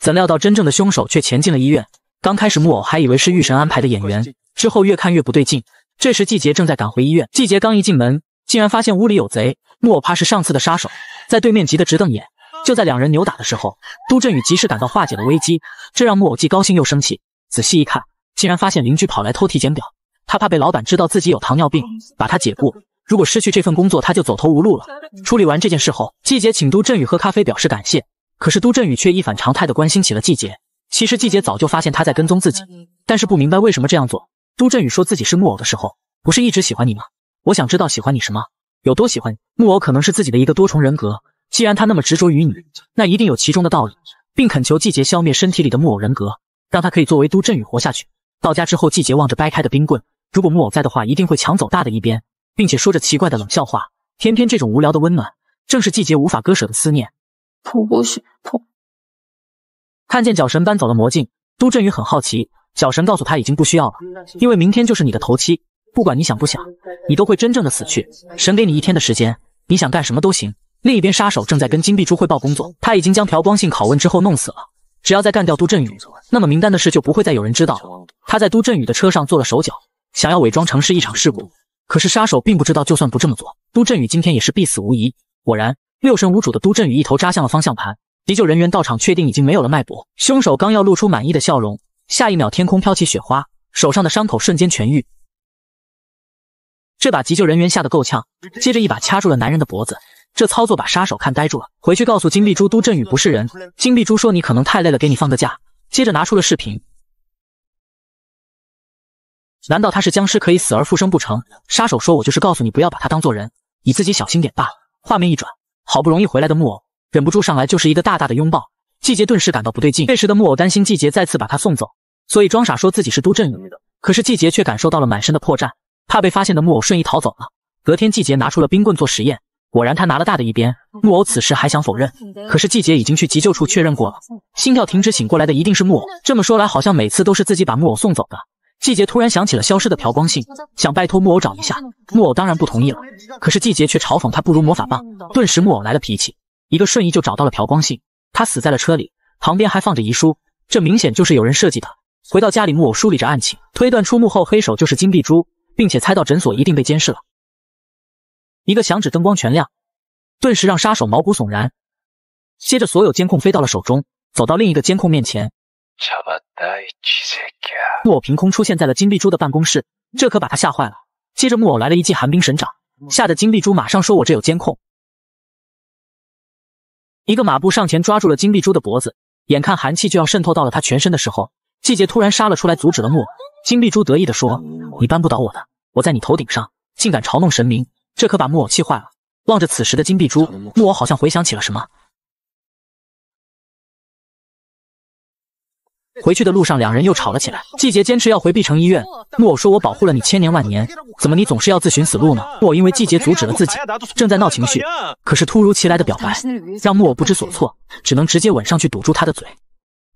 怎料到真正的凶手却潜进了医院。刚开始木偶还以为是玉神安排的演员，之后越看越不对劲。这时季节正在赶回医院，季节刚一进门，竟然发现屋里有贼。木偶怕是上次的杀手，在对面急得直瞪眼。就在两人扭打的时候，都振宇及时赶到化解了危机，这让木偶既高兴又生气。仔细一看，竟然发现邻居跑来偷体检表，他怕被老板知道自己有糖尿病，把他解雇。如果失去这份工作，他就走投无路了。处理完这件事后，季姐请都振宇喝咖啡表示感谢，可是都振宇却一反常态的关心起了季姐。其实季节早就发现他在跟踪自己，但是不明白为什么这样做。都振宇说自己是木偶的时候，不是一直喜欢你吗？我想知道喜欢你什么，有多喜欢你。木偶可能是自己的一个多重人格。既然他那么执着于你，那一定有其中的道理，并恳求季节消灭身体里的木偶人格，让他可以作为都振宇活下去。到家之后，季节望着掰开的冰棍，如果木偶在的话，一定会抢走大的一边，并且说着奇怪的冷笑话。偏偏这种无聊的温暖，正是季节无法割舍的思念。破过去，破。看见角神搬走了魔镜，都振宇很好奇。角神告诉他已经不需要了，因为明天就是你的头七，不管你想不想，你都会真正的死去。神给你一天的时间，你想干什么都行。另一边，杀手正在跟金碧珠汇报工作。他已经将朴光信拷问之后弄死了。只要再干掉都振宇，那么名单的事就不会再有人知道了。他在都振宇的车上做了手脚，想要伪装成是一场事故。可是杀手并不知道，就算不这么做，都振宇今天也是必死无疑。果然，六神无主的都振宇一头扎向了方向盘。急救人员到场，确定已经没有了脉搏。凶手刚要露出满意的笑容，下一秒天空飘起雪花，手上的伤口瞬间痊愈。这把急救人员吓得够呛，接着一把掐住了男人的脖子。这操作把杀手看呆住了，回去告诉金碧珠，都振宇不是人。金碧珠说：“你可能太累了，给你放个假。”接着拿出了视频，难道他是僵尸可以死而复生不成？杀手说：“我就是告诉你，不要把他当做人，你自己小心点罢了。”画面一转，好不容易回来的木偶忍不住上来就是一个大大的拥抱，季节顿时感到不对劲。这时的木偶担心季节再次把他送走，所以装傻说自己是都振宇。可是季节却感受到了满身的破绽，怕被发现的木偶瞬移逃走了。隔天，季节拿出了冰棍做实验。果然，他拿了大的一边。木偶此时还想否认，可是季节已经去急救处确认过了，心跳停止，醒过来的一定是木偶。这么说来，好像每次都是自己把木偶送走的。季节突然想起了消失的朴光信，想拜托木偶找一下。木偶当然不同意了，可是季节却嘲讽他不如魔法棒。顿时，木偶来了脾气，一个瞬移就找到了朴光信。他死在了车里，旁边还放着遗书，这明显就是有人设计的。回到家里，木偶梳理着案情，推断出幕后黑手就是金碧珠，并且猜到诊所一定被监视了。一个响指，灯光全亮，顿时让杀手毛骨悚然。接着，所有监控飞到了手中，走到另一个监控面前，木偶凭空出现在了金碧珠的办公室，这可把他吓坏了。接着，木偶来了一记寒冰神掌，吓得金碧珠马上说：“我这有监控。”一个马步上前抓住了金碧珠的脖子，眼看寒气就要渗透到了他全身的时候，季节突然杀了出来，阻止了木偶。金碧珠得意地说：“你扳不倒我的，我在你头顶上，竟敢嘲弄神明！”这可把木偶气坏了。望着此时的金碧珠，木偶好像回想起了什么。回去的路上，两人又吵了起来。季节坚持要回碧城医院，木偶说：“我保护了你千年万年，怎么你总是要自寻死路呢？”木偶因为季节阻止了自己，正在闹情绪，可是突如其来的表白让木偶不知所措，只能直接吻上去堵住他的嘴。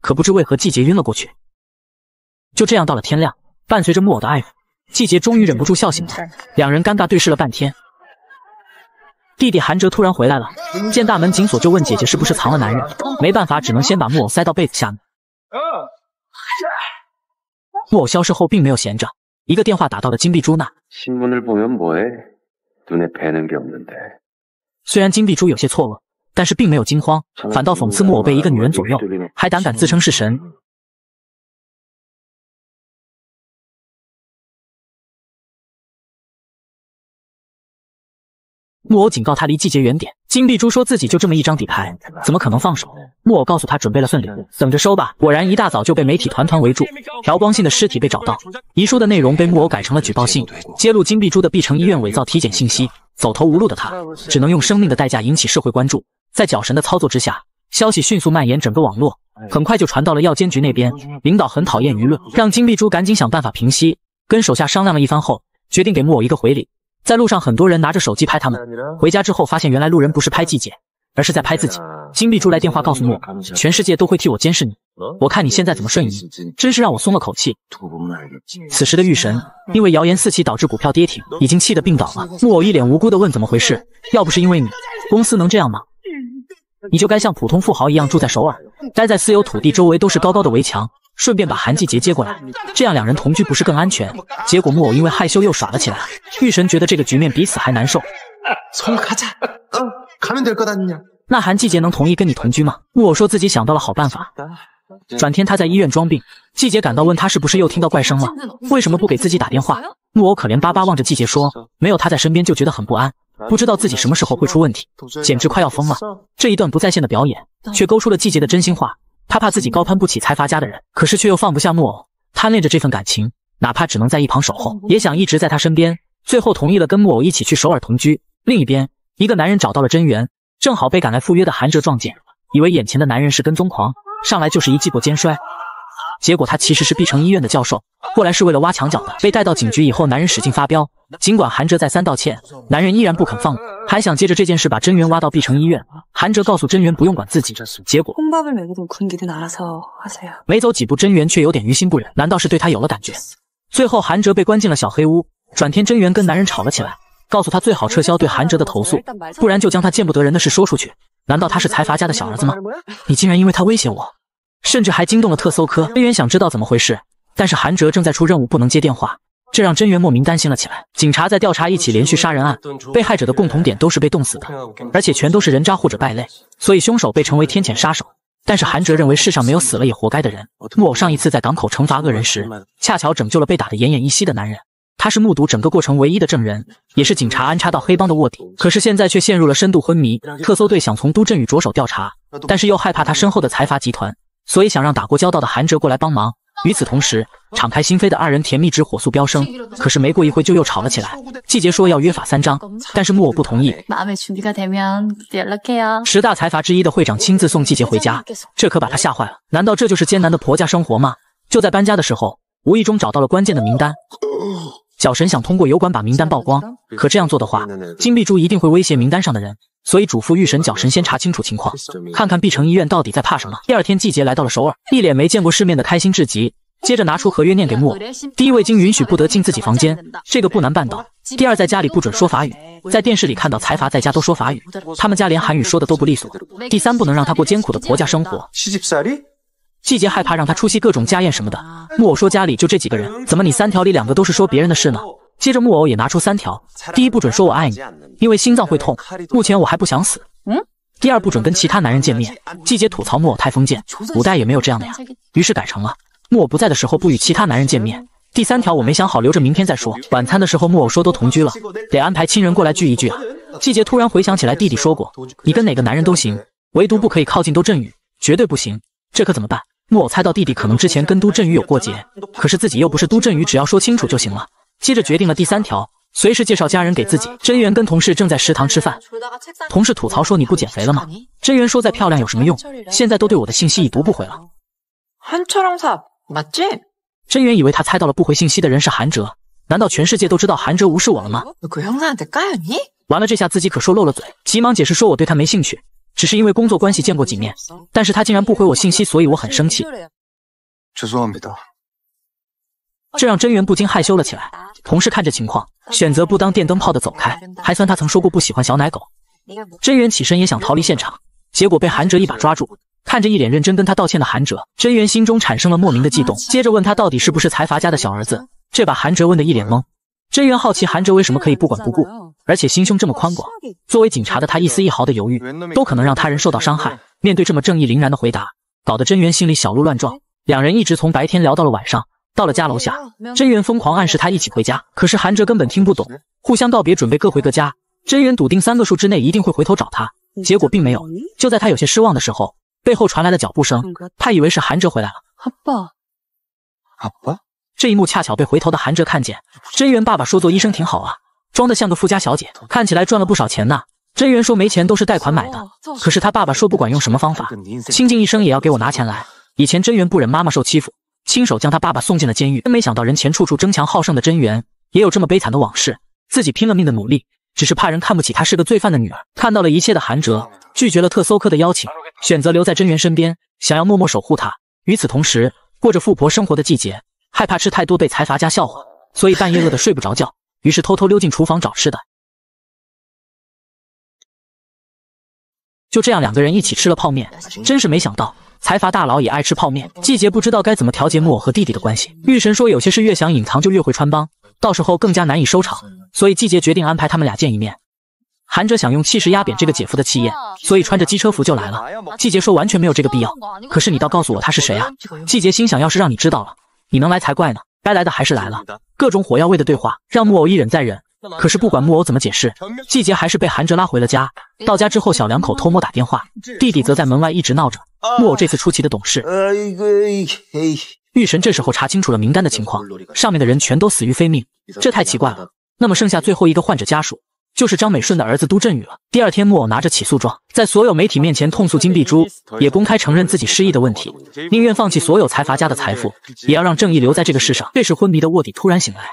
可不知为何，季节晕了过去。就这样到了天亮，伴随着木偶的爱抚，季节终于忍不住笑醒了。两人尴尬对视了半天。弟弟韩哲突然回来了，见大门紧锁，就问姐姐是不是藏了男人。没办法，只能先把木偶塞到被子下面。木偶消失后，并没有闲着，一个电话打到了金碧珠那。虽然金碧珠有些错愕，但是并没有惊慌，反倒讽刺木偶被一个女人左右，还胆敢自称是神。木偶警告他离季节远点。金碧珠说自己就这么一张底牌，怎么可能放手？木偶告诉他准备了份礼物，等着收吧。果然一大早就被媒体团团围住。朴光信的尸体被找到，遗书的内容被木偶改成了举报信，揭露金碧珠的碧城医院伪造体检信息。走投无路的他，只能用生命的代价引起社会关注。在脚神的操作之下，消息迅速蔓延整个网络，很快就传到了药监局那边。领导很讨厌舆论，让金碧珠赶紧想办法平息。跟手下商量了一番后，决定给木偶一个回礼。在路上，很多人拿着手机拍他们。回家之后，发现原来路人不是拍季姐，而是在拍自己。金碧珠来电话告诉莫，全世界都会替我监视你。我看你现在怎么瞬移，真是让我松了口气。此时的玉神因为谣言四起导致股票跌停，已经气得病倒了。木偶一脸无辜的问：“怎么回事？要不是因为你，公司能这样吗？你就该像普通富豪一样住在首尔，待在私有土地周围都是高高的围墙。”顺便把韩季杰接过来，这样两人同居不是更安全？结果木偶因为害羞又耍了起来。玉神觉得这个局面比死还难受。那韩季杰能同意跟你同居吗？木偶说自己想到了好办法。转天他在医院装病，季杰赶到问他是不是又听到怪声了，为什么不给自己打电话？木偶可怜巴巴望着季杰说，没有他在身边就觉得很不安，不知道自己什么时候会出问题，简直快要疯了。这一段不在线的表演，却勾出了季杰的真心话。他怕自己高攀不起财阀家的人，可是却又放不下木偶，贪恋着这份感情，哪怕只能在一旁守候，也想一直在他身边。最后同意了跟木偶一起去首尔同居。另一边，一个男人找到了真源，正好被赶来赴约的韩哲撞见，以为眼前的男人是跟踪狂，上来就是一记过肩摔。结果他其实是碧城医院的教授，过来是为了挖墙脚的。被带到警局以后，男人使劲发飙，尽管韩哲再三道歉，男人依然不肯放过，还想借着这件事把真源挖到碧城医院。韩哲告诉真源不用管自己，结果没走几步，真源却有点于心不忍，难道是对他有了感觉？最后韩哲被关进了小黑屋。转天真源跟男人吵了起来，告诉他最好撤销对韩哲的投诉，不然就将他见不得人的事说出去。难道他是财阀家的小儿子吗？你竟然因为他威胁我？甚至还惊动了特搜科真源，想知道怎么回事，但是韩哲正在出任务，不能接电话，这让真源莫名担心了起来。警察在调查一起连续杀人案，被害者的共同点都是被冻死的，而且全都是人渣或者败类，所以凶手被称为天谴杀手。但是韩哲认为世上没有死了也活该的人。木偶上一次在港口惩罚恶人时，恰巧拯救了被打得奄奄一息的男人，他是目睹整个过程唯一的证人，也是警察安插到黑帮的卧底。可是现在却陷入了深度昏迷。特搜队想从都振宇着手调查，但是又害怕他身后的财阀集团。所以想让打过交道的韩哲过来帮忙。与此同时，敞开心扉的二人甜蜜值火速飙升。可是没过一会就又吵了起来。季杰说要约法三章，但是木偶不同意。十大财阀之一的会长亲自送季杰回家，这可把他吓坏了。难道这就是艰难的婆家生活吗？就在搬家的时候，无意中找到了关键的名单。小神想通过油管把名单曝光，可这样做的话，金碧珠一定会威胁名单上的人。所以嘱咐玉神角神先查清楚情况，看看碧城医院到底在怕什么。第二天，季杰来到了首尔，一脸没见过世面的开心至极。接着拿出合约念给木偶。第一位经允许不得进自己房间，这个不难办到。第二，在家里不准说法语，在电视里看到财阀在家都说法语，他们家连韩语说的都不利索。第三，不能让他过艰苦的婆家生活。季节害怕让他出席各种家宴什么的。木偶说家里就这几个人，怎么你三条里两个都是说别人的事呢？接着木偶也拿出三条：第一，不准说我爱你，因为心脏会痛。目前我还不想死。嗯。第二，不准跟其他男人见面。季节吐槽木偶太封建，古代也没有这样的呀。于是改成了木偶不在的时候不与其他男人见面。第三条我没想好，留着明天再说。晚餐的时候木偶说都同居了，得安排亲人过来聚一聚啊。季节突然回想起来弟弟说过，你跟哪个男人都行，唯独不可以靠近都振宇，绝对不行。这可怎么办？木偶猜到弟弟可能之前跟都振宇有过节，可是自己又不是都振宇，只要说清楚就行了。接着决定了第三条，随时介绍家人给自己。真元跟同事正在食堂吃饭，同事吐槽说：“你不减肥了吗？”真元说：“再漂亮有什么用？现在都对我的信息已读不回了。”真元以为他猜到了不回信息的人是韩哲，难道全世界都知道韩哲无视我了吗？完了，这下自己可说漏了嘴，急忙解释说：“我对他没兴趣。”只是因为工作关系见过几面，但是他竟然不回我信息，所以我很生气。这让真源不禁害羞了起来。同事看这情况，选择不当电灯泡的走开，还算他曾说过不喜欢小奶狗。真源起身也想逃离现场，结果被韩哲一把抓住。看着一脸认真跟他道歉的韩哲，真源心中产生了莫名的悸动。接着问他到底是不是财阀家的小儿子，这把韩哲问得一脸懵。真源好奇韩哲为什么可以不管不顾。而且心胸这么宽广，作为警察的他，一丝一毫的犹豫都可能让他人受到伤害。面对这么正义凛然的回答，搞得真源心里小鹿乱撞。两人一直从白天聊到了晚上，到了家楼下，真源疯狂暗示他一起回家，可是韩哲根本听不懂。互相告别，准备各回各家。真源笃定三个数之内一定会回头找他，结果并没有。就在他有些失望的时候，背后传来了脚步声，他以为是韩哲回来了。爸爸，爸爸！这一幕恰巧被回头的韩哲看见。真源爸爸说：“做医生挺好啊。”装得像个富家小姐，看起来赚了不少钱呢。真元说没钱都是贷款买的，可是他爸爸说不管用什么方法，倾尽一生也要给我拿钱来。以前真源不忍妈妈受欺负，亲手将他爸爸送进了监狱。真没想到人前处处争强好胜的真源也有这么悲惨的往事，自己拼了命的努力，只是怕人看不起他是个罪犯的女儿。看到了一切的韩哲拒绝了特搜科的邀请，选择留在真源身边，想要默默守护她。与此同时，过着富婆生活的季节，害怕吃太多被财阀家笑话，所以半夜饿得睡不着觉，于是偷偷溜进厨房找吃的。就这样，两个人一起吃了泡面，真是没想到，财阀大佬也爱吃泡面。季节不知道该怎么调节木偶和弟弟的关系。玉神说，有些事越想隐藏就越会穿帮，到时候更加难以收场，所以季节决定安排他们俩见一面。韩哲想用气势压扁这个姐夫的气焰，所以穿着机车服就来了。季节说完全没有这个必要，可是你倒告诉我他是谁啊？季节心想，要是让你知道了，你能来才怪呢。该来的还是来了。各种火药味的对话让木偶一忍再忍，可是不管木偶怎么解释，季节还是被韩哲拉回了家。到家之后，小两口偷摸打电话，弟弟则在门外一直闹着。木偶这次出奇的懂事。玉神这时候查清楚了名单的情况，上面的人全都死于非命，这太奇怪了。那么剩下最后一个患者家属，就是张美顺的儿子都振宇了。第二天，木偶拿着起诉状，在所有媒体面前痛诉金碧珠，也公开承认自己失忆的问题，宁愿放弃所有财阀家的财富，也要让正义留在这个世上。这时，昏迷的卧底突然醒来。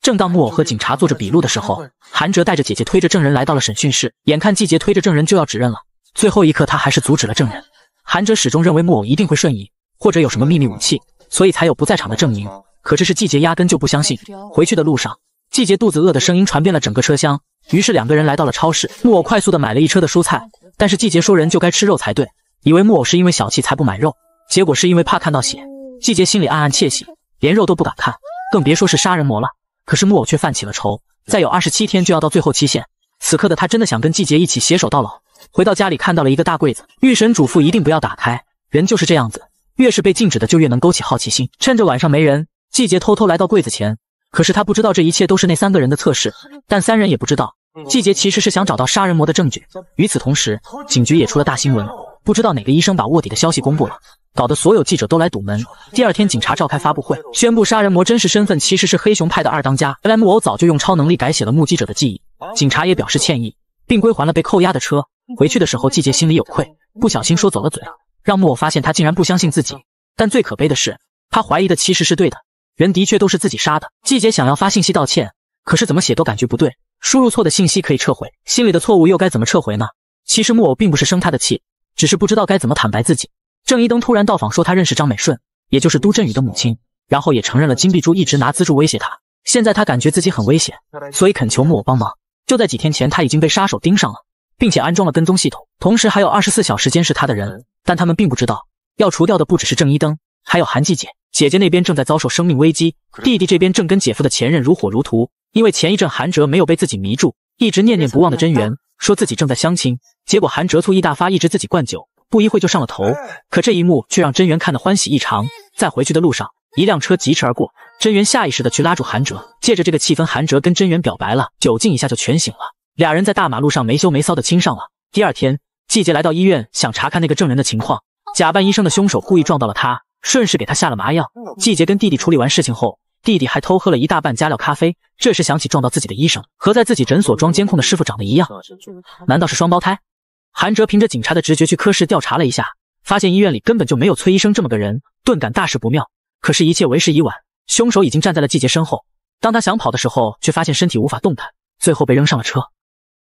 正当木偶和警察做着笔录的时候，韩哲带着姐姐推着证人来到了审讯室。眼看季节推着证人就要指认了，最后一刻他还是阻止了证人。韩哲始终认为木偶一定会瞬移，或者有什么秘密武器，所以才有不在场的证明。可这是季节压根就不相信。回去的路上，季节肚子饿的声音传遍了整个车厢，于是两个人来到了超市。木偶快速的买了一车的蔬菜，但是季节说人就该吃肉才对，以为木偶是因为小气才不买肉，结果是因为怕看到血。季节心里暗暗窃喜，连肉都不敢看，更别说是杀人魔了。可是木偶却犯起了愁，再有二十七天就要到最后期限。此刻的他真的想跟季节一起携手到老。回到家里，看到了一个大柜子，玉神嘱咐一定不要打开。人就是这样子，越是被禁止的，就越能勾起好奇心。趁着晚上没人，季节偷偷来到柜子前，可是他不知道这一切都是那三个人的测试，但三人也不知道，季杰其实是想找到杀人魔的证据。与此同时，警局也出了大新闻，不知道哪个医生把卧底的消息公布了。搞得所有记者都来堵门。第二天，警察召开发布会，宣布杀人魔真实身份其实是黑熊派的二当家。原来木偶早就用超能力改写了目击者的记忆。警察也表示歉意，并归还了被扣押的车。回去的时候，季杰心里有愧，不小心说走了嘴，让木偶发现他竟然不相信自己。但最可悲的是，他怀疑的其实是对的，人的确都是自己杀的。季姐想要发信息道歉，可是怎么写都感觉不对。输入错的信息可以撤回，心里的错误又该怎么撤回呢？其实木偶并不是生他的气，只是不知道该怎么坦白自己。郑一登突然到访，说他认识张美顺，也就是都振宇的母亲，然后也承认了金碧珠一直拿资助威胁他。现在他感觉自己很危险，所以恳求木偶帮忙。就在几天前，他已经被杀手盯上了，并且安装了跟踪系统，同时还有二十四小时监视他的人。但他们并不知道，要除掉的不只是郑一登，还有韩季姐。姐姐那边正在遭受生命危机，弟弟这边正跟姐夫的前任如火如荼。因为前一阵韩哲没有被自己迷住，一直念念不忘的真源说自己正在相亲，结果韩哲醋意大发，一直自己灌酒。不一会就上了头，可这一幕却让真源看得欢喜异常。在回去的路上，一辆车疾驰而过，真源下意识的去拉住韩哲，借着这个气氛，韩哲跟真源表白了，酒劲一下就全醒了。俩人在大马路上没羞没臊的亲上了。第二天，季节来到医院想查看那个证人的情况，假扮医生的凶手故意撞到了他，顺势给他下了麻药。季节跟弟弟处理完事情后，弟弟还偷喝了一大半加料咖啡，这时想起撞到自己的医生和在自己诊所装监控的师傅长得一样，难道是双胞胎？韩哲凭着警察的直觉去科室调查了一下，发现医院里根本就没有崔医生这么个人，顿感大事不妙。可是，一切为时已晚，凶手已经站在了季杰身后。当他想跑的时候，却发现身体无法动弹，最后被扔上了车。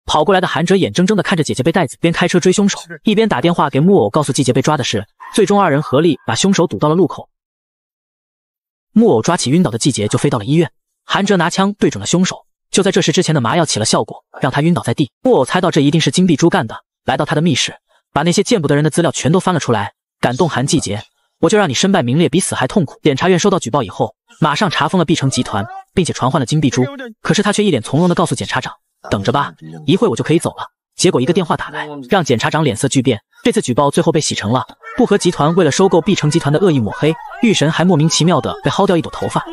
跑过来的韩哲眼睁睁地看着姐姐被带走，边开车追凶手，一边打电话给木偶，告诉季杰被抓的事。最终，二人合力把凶手堵到了路口。木偶抓起晕倒的季杰就飞到了医院，韩哲拿枪对准了凶手。就在这时，之前的麻药起了效果，让他晕倒在地。木偶猜到这一定是金碧珠干的，来到他的密室，把那些见不得人的资料全都翻了出来，感动韩季杰，我就让你身败名裂，比死还痛苦。检察院收到举报以后，马上查封了碧城集团，并且传唤了金碧珠。可是他却一脸从容地告诉检察长：“等着吧，一会我就可以走了。”结果一个电话打来，让检察长脸色巨变。这次举报最后被洗成了不和集团为了收购碧城集团的恶意抹黑，玉神还莫名其妙的被薅掉一朵头发。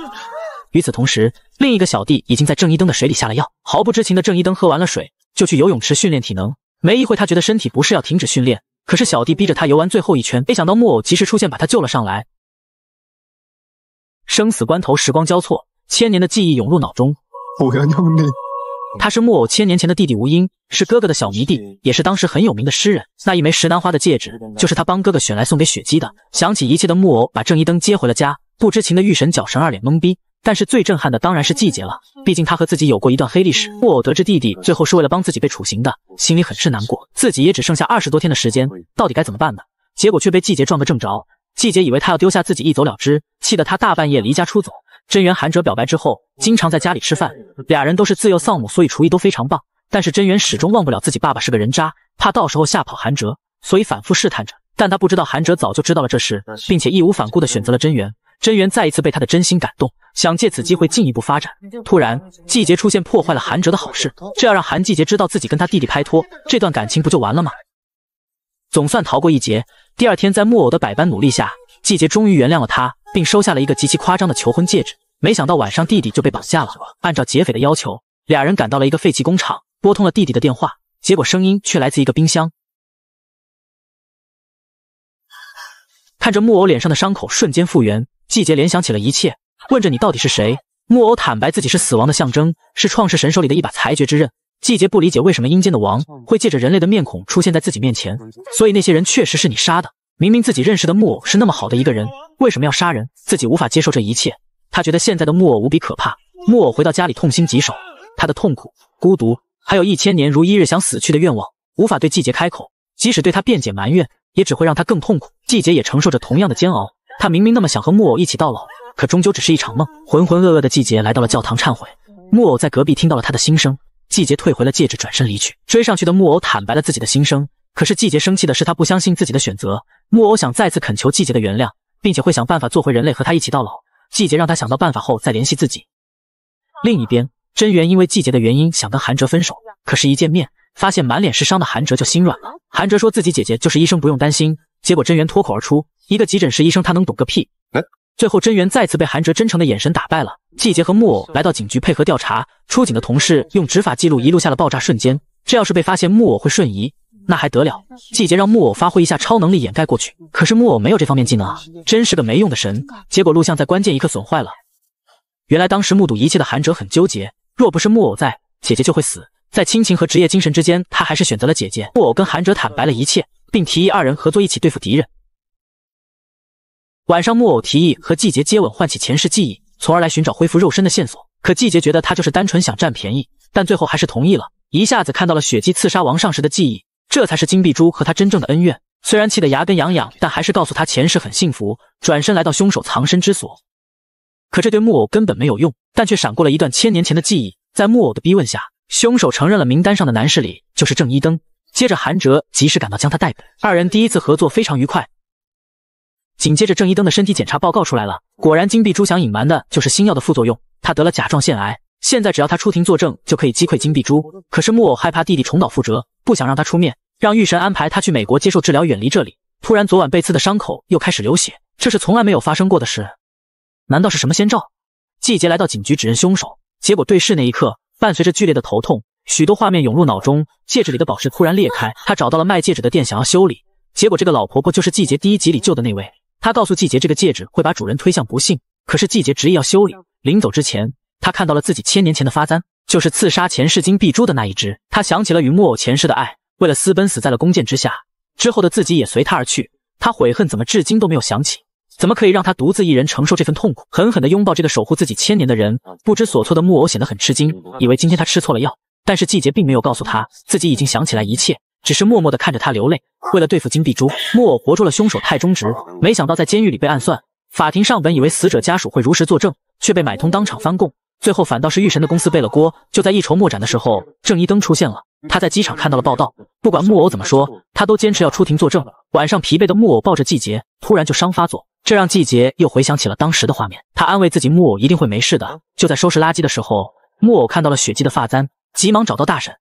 与此同时，另一个小弟已经在郑一灯的水里下了药。毫不知情的郑一灯喝完了水，就去游泳池训练体能。没一会，他觉得身体不适，要停止训练。可是小弟逼着他游完最后一圈，没想到木偶及时出现，把他救了上来。生死关头，时光交错，千年的记忆涌入脑中。他是木偶千年前的弟弟吴英，是哥哥的小迷弟，也是当时很有名的诗人。那一枚石楠花的戒指，就是他帮哥哥选来送给雪姬的。想起一切的木偶，把郑一灯接回了家。不知情的玉神角神二脸懵逼，但是最震撼的当然是季节了，毕竟他和自己有过一段黑历史。木偶得知弟弟最后是为了帮自己被处刑的，心里很是难过。自己也只剩下二十多天的时间，到底该怎么办呢？结果却被季节撞个正着。季节以为他要丢下自己一走了之，气得他大半夜离家出走。真元、韩哲表白之后，经常在家里吃饭，俩人都是自幼丧母，所以厨艺都非常棒。但是真元始终忘不了自己爸爸是个人渣，怕到时候吓跑韩哲，所以反复试探着。但他不知道韩哲早就知道了这事，并且义无反顾地选择了真元。真元再一次被他的真心感动，想借此机会进一步发展。突然，季节出现，破坏了韩哲的好事。这要让韩季节知道自己跟他弟弟拍拖，这段感情不就完了吗？总算逃过一劫。第二天，在木偶的百般努力下，季节终于原谅了他，并收下了一个极其夸张的求婚戒指。没想到晚上弟弟就被绑架了。按照劫匪的要求，俩人赶到了一个废弃工厂，拨通了弟弟的电话，结果声音却来自一个冰箱。看着木偶脸上的伤口瞬间复原，季节联想起了一切，问着你到底是谁？木偶坦白自己是死亡的象征，是创世神手里的一把裁决之刃。季节不理解为什么阴间的王会借着人类的面孔出现在自己面前，所以那些人确实是你杀的。明明自己认识的木偶是那么好的一个人，为什么要杀人？自己无法接受这一切。他觉得现在的木偶无比可怕。木偶回到家里，痛心疾首，他的痛苦、孤独，还有一千年如一日想死去的愿望，无法对季节开口。即使对他辩解埋怨，也只会让他更痛苦。季节也承受着同样的煎熬。他明明那么想和木偶一起到老，可终究只是一场梦。浑浑噩噩的季节来到了教堂忏悔。木偶在隔壁听到了他的心声。季节退回了戒指，转身离去。追上去的木偶坦白了自己的心声。可是季节生气的是，他不相信自己的选择。木偶想再次恳求季节的原谅，并且会想办法做回人类，和他一起到老。季节让他想到办法后再联系自己。另一边，真元因为季节的原因想跟韩哲分手，可是，一见面发现满脸是伤的韩哲就心软了。韩哲说自己姐姐就是医生，不用担心。结果真元脱口而出一个急诊室医生，他能懂个屁！最后真元再次被韩哲真诚的眼神打败了。季节和木偶来到警局配合调查，出警的同事用执法记录仪录下了爆炸瞬间。这要是被发现，木偶会瞬移。那还得了！季节让木偶发挥一下超能力掩盖过去，可是木偶没有这方面技能啊，真是个没用的神。结果录像在关键一刻损坏了。原来当时目睹一切的韩哲很纠结，若不是木偶在，姐姐就会死。在亲情和职业精神之间，他还是选择了姐姐。木偶跟韩哲坦白了一切，并提议二人合作一起对付敌人。晚上，木偶提议和季节接吻，唤起前世记忆，从而来寻找恢复肉身的线索。可季节觉得他就是单纯想占便宜，但最后还是同意了。一下子看到了雪姬刺杀王上时的记忆。这才是金碧珠和他真正的恩怨。虽然气得牙根痒痒，但还是告诉他前世很幸福，转身来到凶手藏身之所。可这对木偶根本没有用，但却闪过了一段千年前的记忆。在木偶的逼问下，凶手承认了名单上的男士里就是郑一灯。接着韩哲及时赶到将他逮捕，二人第一次合作非常愉快。紧接着郑一灯的身体检查报告出来了，果然金碧珠想隐瞒的就是新药的副作用，他得了甲状腺癌。现在只要他出庭作证，就可以击溃金碧珠。可是木偶害怕弟弟重蹈覆辙，不想让他出面。让玉神安排他去美国接受治疗，远离这里。突然，昨晚被刺的伤口又开始流血，这是从来没有发生过的事。难道是什么先兆？季节来到警局指认凶手，结果对视那一刻，伴随着剧烈的头痛，许多画面涌入脑中。戒指里的宝石突然裂开，他找到了卖戒指的店，想要修理。结果这个老婆婆就是季节第一集里救的那位。她告诉季节，这个戒指会把主人推向不幸。可是季节执意要修理。临走之前，他看到了自己千年前的发簪，就是刺杀前世金碧珠的那一只。他想起了与木偶前世的爱。为了私奔死在了弓箭之下，之后的自己也随他而去。他悔恨怎么至今都没有想起，怎么可以让他独自一人承受这份痛苦？狠狠地拥抱这个守护自己千年的人。不知所措的木偶显得很吃惊，以为今天他吃错了药。但是季节并没有告诉他自己已经想起来一切，只是默默地看着他流泪。为了对付金碧珠，木偶活捉了凶手太忠直，没想到在监狱里被暗算。法庭上本以为死者家属会如实作证，却被买通当场翻供。最后反倒是玉神的公司背了锅。就在一筹莫展的时候，郑一灯出现了。他在机场看到了报道，不管木偶怎么说，他都坚持要出庭作证。晚上，疲惫的木偶抱着季节，突然就伤发作，这让季节又回想起了当时的画面。他安慰自己，木偶一定会没事的。就在收拾垃圾的时候，木偶看到了血迹的发簪，急忙找到大婶。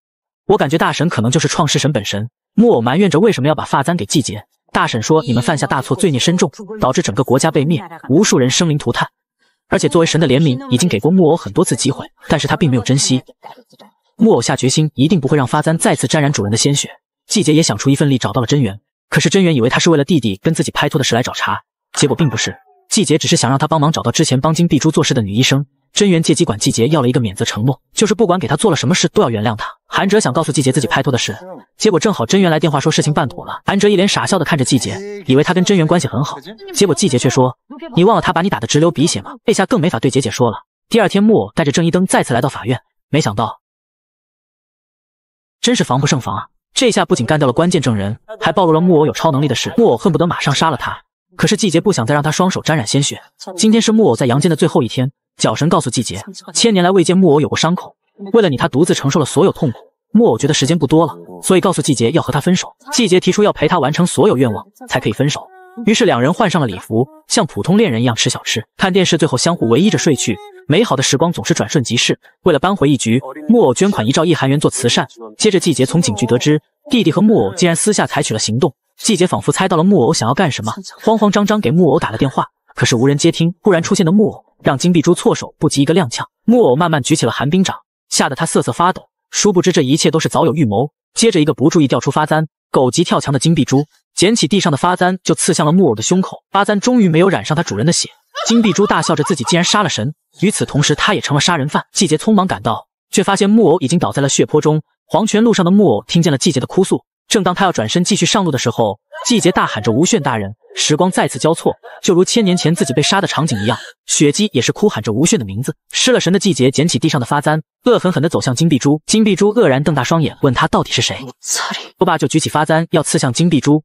我感觉大婶可能就是创世神本神。木偶埋怨着为什么要把发簪给季节。大婶说：“你们犯下大错，罪孽深重，导致整个国家被灭，无数人生灵涂炭。而且作为神的怜悯，已经给过木偶很多次机会，但是他并没有珍惜。木偶下决心，一定不会让发簪再次沾染主人的鲜血。季节也想出一份力，找到了真源。可是真源以为他是为了弟弟跟自己拍拖的事来找茬，结果并不是。季节只是想让他帮忙找到之前帮金碧珠做事的女医生。”真源借机管季节要了一个免责承诺，就是不管给他做了什么事都要原谅他。韩哲想告诉季节自己拍拖的事，结果正好真源来电话说事情办妥了。韩哲一脸傻笑的看着季节，以为他跟真源关系很好，结果季节却说：“你忘了他把你打的直流鼻血吗？”这下更没法对姐姐说了。第二天，木偶带着郑一灯再次来到法院，没想到真是防不胜防啊！这下不仅干掉了关键证人，还暴露了木偶有超能力的事。木偶恨不得马上杀了他，可是季节不想再让他双手沾染鲜血。今天是木偶在阳间的最后一天。角神告诉季节，千年来未见木偶有过伤口，为了你，他独自承受了所有痛苦。木偶觉得时间不多了，所以告诉季节要和他分手。季节提出要陪他完成所有愿望才可以分手，于是两人换上了礼服，像普通恋人一样吃小吃、看电视，最后相互偎依着睡去。美好的时光总是转瞬即逝。为了扳回一局，木偶捐款一兆亿韩元做慈善。接着，季节从警局得知弟弟和木偶竟然私下采取了行动。季节仿佛猜到了木偶想要干什么，慌慌张张给木偶打了电话，可是无人接听。忽然出现的木偶。让金碧珠措手不及，一个踉跄，木偶慢慢举起了寒冰掌，吓得他瑟瑟发抖。殊不知这一切都是早有预谋。接着一个不注意掉出发簪，狗急跳墙的金碧珠捡起地上的发簪就刺向了木偶的胸口，发簪终于没有染上它主人的血。金碧珠大笑着自己竟然杀了神，与此同时他也成了杀人犯。季节匆忙赶到，却发现木偶已经倒在了血泊中。黄泉路上的木偶听见了季节的哭诉，正当他要转身继续上路的时候，季节大喊着吴炫大人。时光再次交错，就如千年前自己被杀的场景一样。雪姬也是哭喊着吴炫的名字。失了神的季节捡起地上的发簪，恶狠狠地走向金碧珠。金碧珠愕然瞪大双眼，问他到底是谁。说罢就举起发簪要刺向金碧珠。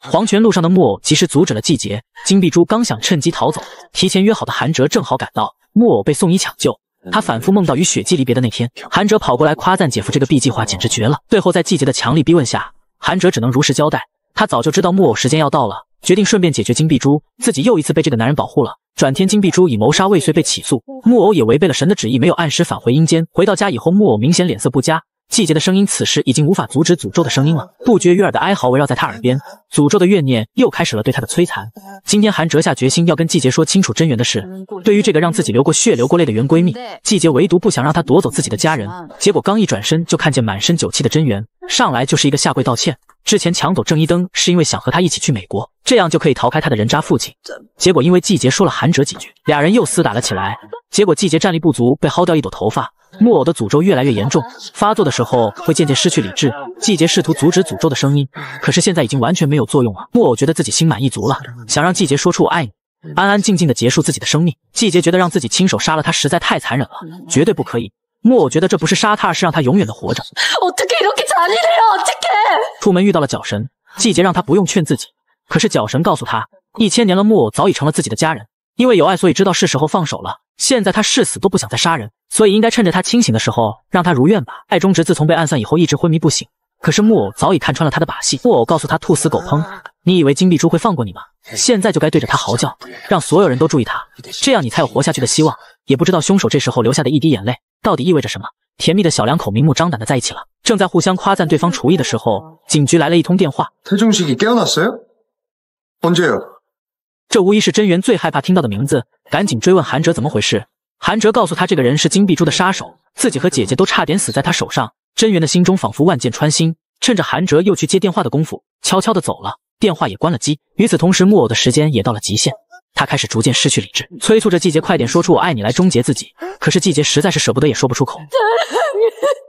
黄泉路上的木偶及时阻止了季节。金碧珠刚想趁机逃走，提前约好的韩哲正好赶到，木偶被送医抢救。他反复梦到与雪姬离别的那天，韩哲跑过来夸赞姐夫这个 B 计划简直绝了。最后在季节的强力逼问下，韩哲只能如实交代，他早就知道木偶时间要到了。决定顺便解决金碧珠，自己又一次被这个男人保护了。转天，金碧珠以谋杀未遂被起诉，木偶也违背了神的旨意，没有按时返回阴间。回到家以后，木偶明显脸色不佳。季节的声音此时已经无法阻止诅咒的声音了，不绝于耳的哀嚎围绕在他耳边，诅咒的怨念又开始了对他的摧残。今天，韩哲下决心要跟季节说清楚真源的事。对于这个让自己流过血、流过泪的原闺蜜，季节唯独不想让她夺走自己的家人。结果刚一转身，就看见满身酒气的真源，上来就是一个下跪道歉。之前抢走郑一灯是因为想和他一起去美国，这样就可以逃开他的人渣父亲。结果因为季节说了韩哲几句，俩人又厮打了起来。结果季节战力不足，被薅掉一朵头发。木偶的诅咒越来越严重，发作的时候会渐渐失去理智。季节试图阻止诅咒的声音，可是现在已经完全没有作用了。木偶觉得自己心满意足了，想让季节说出我爱你，安安静静的结束自己的生命。季节觉得让自己亲手杀了他实在太残忍了，绝对不可以。木偶觉得这不是杀他，而是让他永远的活着。出门遇到了角神，季节让他不用劝自己，可是角神告诉他，一千年了，木偶早已成了自己的家人。因为有爱，所以知道是时候放手了。现在他誓死都不想再杀人，所以应该趁着他清醒的时候让他如愿吧。艾忠直自从被暗算以后一直昏迷不醒，可是木偶早已看穿了他的把戏。木偶告诉他兔死狗烹，你以为金碧珠会放过你吗？现在就该对着他嚎叫，让所有人都注意他，这样你才有活下去的希望。也不知道凶手这时候流下的一滴眼泪到底意味着什么。甜蜜的小两口明目张胆的在一起了，正在互相夸赞对方厨艺的时候，警局来了一通电话。这无疑是真元最害怕听到的名字，赶紧追问韩哲怎么回事。韩哲告诉他，这个人是金碧珠的杀手，自己和姐姐都差点死在他手上。真元的心中仿佛万箭穿心，趁着韩哲又去接电话的功夫，悄悄的走了，电话也关了机。与此同时，木偶的时间也到了极限，他开始逐渐失去理智，催促着季节快点说出我爱你来终结自己。可是季节实在是舍不得，也说不出口。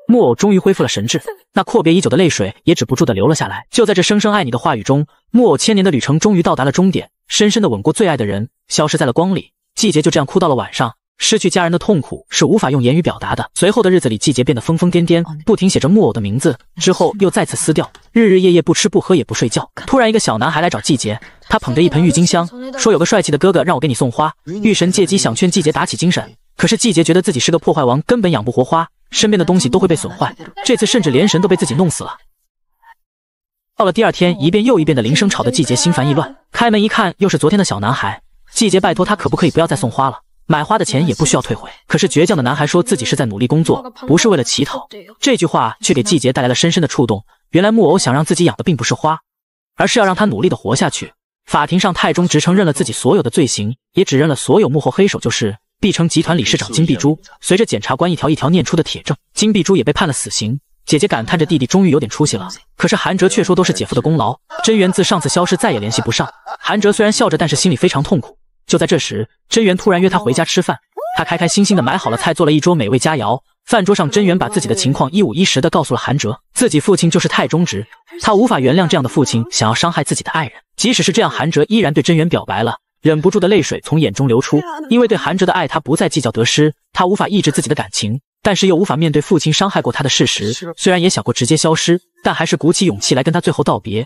木偶终于恢复了神智，那阔别已久的泪水也止不住的流了下来。就在这声声爱你的话语中，木偶千年的旅程终于到达了终点，深深的吻过最爱的人，消失在了光里。季节就这样哭到了晚上。失去家人的痛苦是无法用言语表达的。随后的日子里，季节变得疯疯癫癫，不停写着木偶的名字，之后又再次撕掉，日日夜夜不吃不喝也不睡觉。突然，一个小男孩来找季节，他捧着一盆郁金香，说有个帅气的哥哥让我给你送花。玉神借机想劝季节打起精神，可是季节觉得自己是个破坏王，根本养不活花，身边的东西都会被损坏。这次甚至连神都被自己弄死了。到了第二天，一遍又一遍的铃声吵得季节心烦意乱。开门一看，又是昨天的小男孩。季节拜托他可不可以不要再送花了？买花的钱也不需要退回。可是倔强的男孩说自己是在努力工作，不是为了乞讨。这句话却给季节带来了深深的触动。原来木偶想让自己养的并不是花，而是要让他努力的活下去。法庭上，太中直承认了自己所有的罪行，也指认了所有幕后黑手，就是碧城集团理事长金碧珠。随着检察官一条一条念出的铁证，金碧珠也被判了死刑。姐姐感叹着弟弟终于有点出息了，可是韩哲却说都是姐夫的功劳。真源自上次消失再也联系不上。韩哲虽然笑着，但是心里非常痛苦。就在这时，真源突然约他回家吃饭。他开开心心的买好了菜，做了一桌美味佳肴。饭桌上，真源把自己的情况一五一十的告诉了韩哲。自己父亲就是太忠直，他无法原谅这样的父亲想要伤害自己的爱人。即使是这样，韩哲依然对真源表白了。忍不住的泪水从眼中流出，因为对韩哲的爱，他不再计较得失。他无法抑制自己的感情，但是又无法面对父亲伤害过他的事实。虽然也想过直接消失，但还是鼓起勇气来跟他最后道别。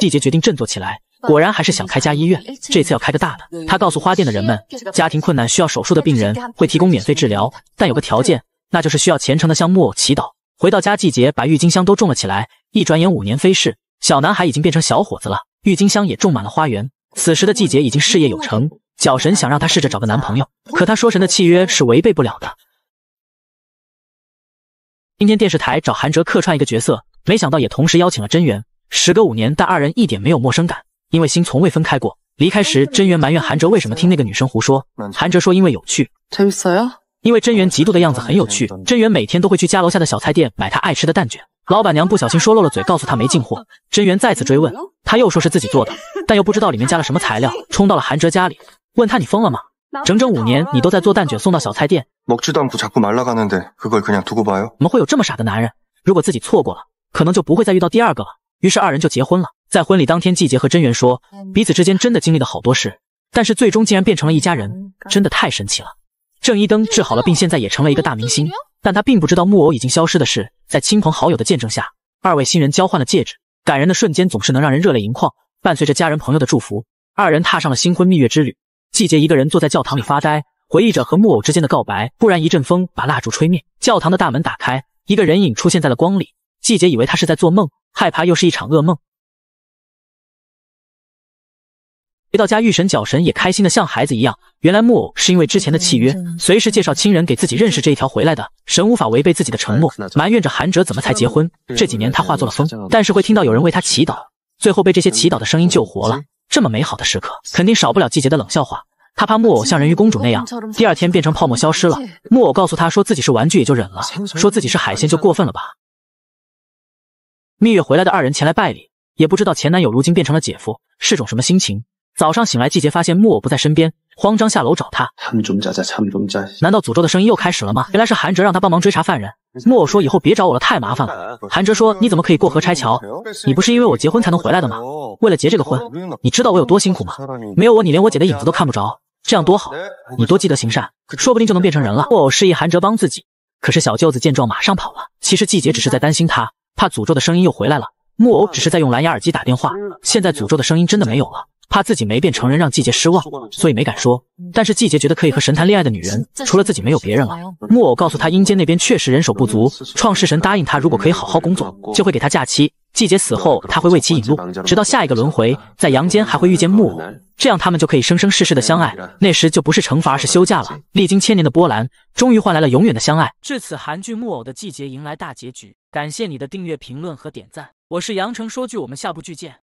季节决定振作起来。果然还是想开家医院，这次要开个大的。他告诉花店的人们，家庭困难需要手术的病人会提供免费治疗，但有个条件，那就是需要虔诚的向木偶祈祷。回到家，季节把郁金香都种了起来。一转眼五年飞逝，小男孩已经变成小伙子了，郁金香也种满了花园。此时的季节已经事业有成，角神想让他试着找个男朋友，可他说神的契约是违背不了的。今天电视台找韩哲客串一个角色，没想到也同时邀请了真源。时隔五年，但二人一点没有陌生感。因为心从未分开过。离开时，真源埋怨韩哲为什么听那个女生胡说。韩哲说因为有趣。因为真源嫉妒的样子很有趣。真源每天都会去家楼下的小菜店买他爱吃的蛋卷。老板娘不小心说漏了嘴，告诉他没进货。真元再次追问，他又说是自己做的，但又不知道里面加了什么材料。冲到了韩哲家里，问他你疯了吗？整整五年你都在做蛋卷送到小菜店。怎么会有这么傻的男人？如果自己错过了，可能就不会再遇到第二个了。于是二人就结婚了。在婚礼当天，季节和真元说，彼此之间真的经历了好多事，但是最终竟然变成了一家人，真的太神奇了。郑一登治好了病，现在也成了一个大明星，但他并不知道木偶已经消失的事。在亲朋好友的见证下，二位新人交换了戒指，感人的瞬间总是能让人热泪盈眶。伴随着家人朋友的祝福，二人踏上了新婚蜜月之旅。季节一个人坐在教堂里发呆，回忆着和木偶之间的告白。突然一阵风把蜡烛吹灭，教堂的大门打开，一个人影出现在了光里。季节以为他是在做梦。害怕又是一场噩梦。回到家，玉神、角神也开心的像孩子一样。原来木偶是因为之前的契约，随时介绍亲人给自己认识这一条回来的。神无法违背自己的承诺，埋怨着韩哲怎么才结婚。这几年他化作了风，但是会听到有人为他祈祷，最后被这些祈祷的声音救活了。这么美好的时刻，肯定少不了季节的冷笑话。他怕木偶像人鱼公主那样，第二天变成泡沫消失了。木偶告诉他说自己是玩具，也就忍了；说自己是海鲜，就过分了吧。蜜月回来的二人前来拜礼，也不知道前男友如今变成了姐夫，是种什么心情。早上醒来，季节发现木偶不在身边，慌张下楼找他。难道诅咒的声音又开始了吗？原来是韩哲让他帮忙追查犯人。木偶说以后别找我了，太麻烦了。韩哲说你怎么可以过河拆桥？你不是因为我结婚才能回来的吗？为了结这个婚，你知道我有多辛苦吗？没有我，你连我姐的影子都看不着，这样多好。你多积德行善，说不定就能变成人了。木偶示意韩哲帮自己，可是小舅子见状马上跑了。其实季节只是在担心他。怕诅咒的声音又回来了，木偶只是在用蓝牙耳机打电话。现在诅咒的声音真的没有了，怕自己没变成人让季节失望，所以没敢说。但是季节觉得可以和神谈恋爱的女人，除了自己没有别人了。木偶告诉他，阴间那边确实人手不足，创世神答应他，如果可以好好工作，就会给他假期。季节死后，他会为其引路，直到下一个轮回，在阳间还会遇见木偶，这样他们就可以生生世世的相爱。那时就不是惩罚，而是休假了。历经千年的波澜，终于换来了永远的相爱。至此，韩剧《木偶的季节》迎来大结局。感谢你的订阅、评论和点赞，我是杨成说剧，我们下部剧见。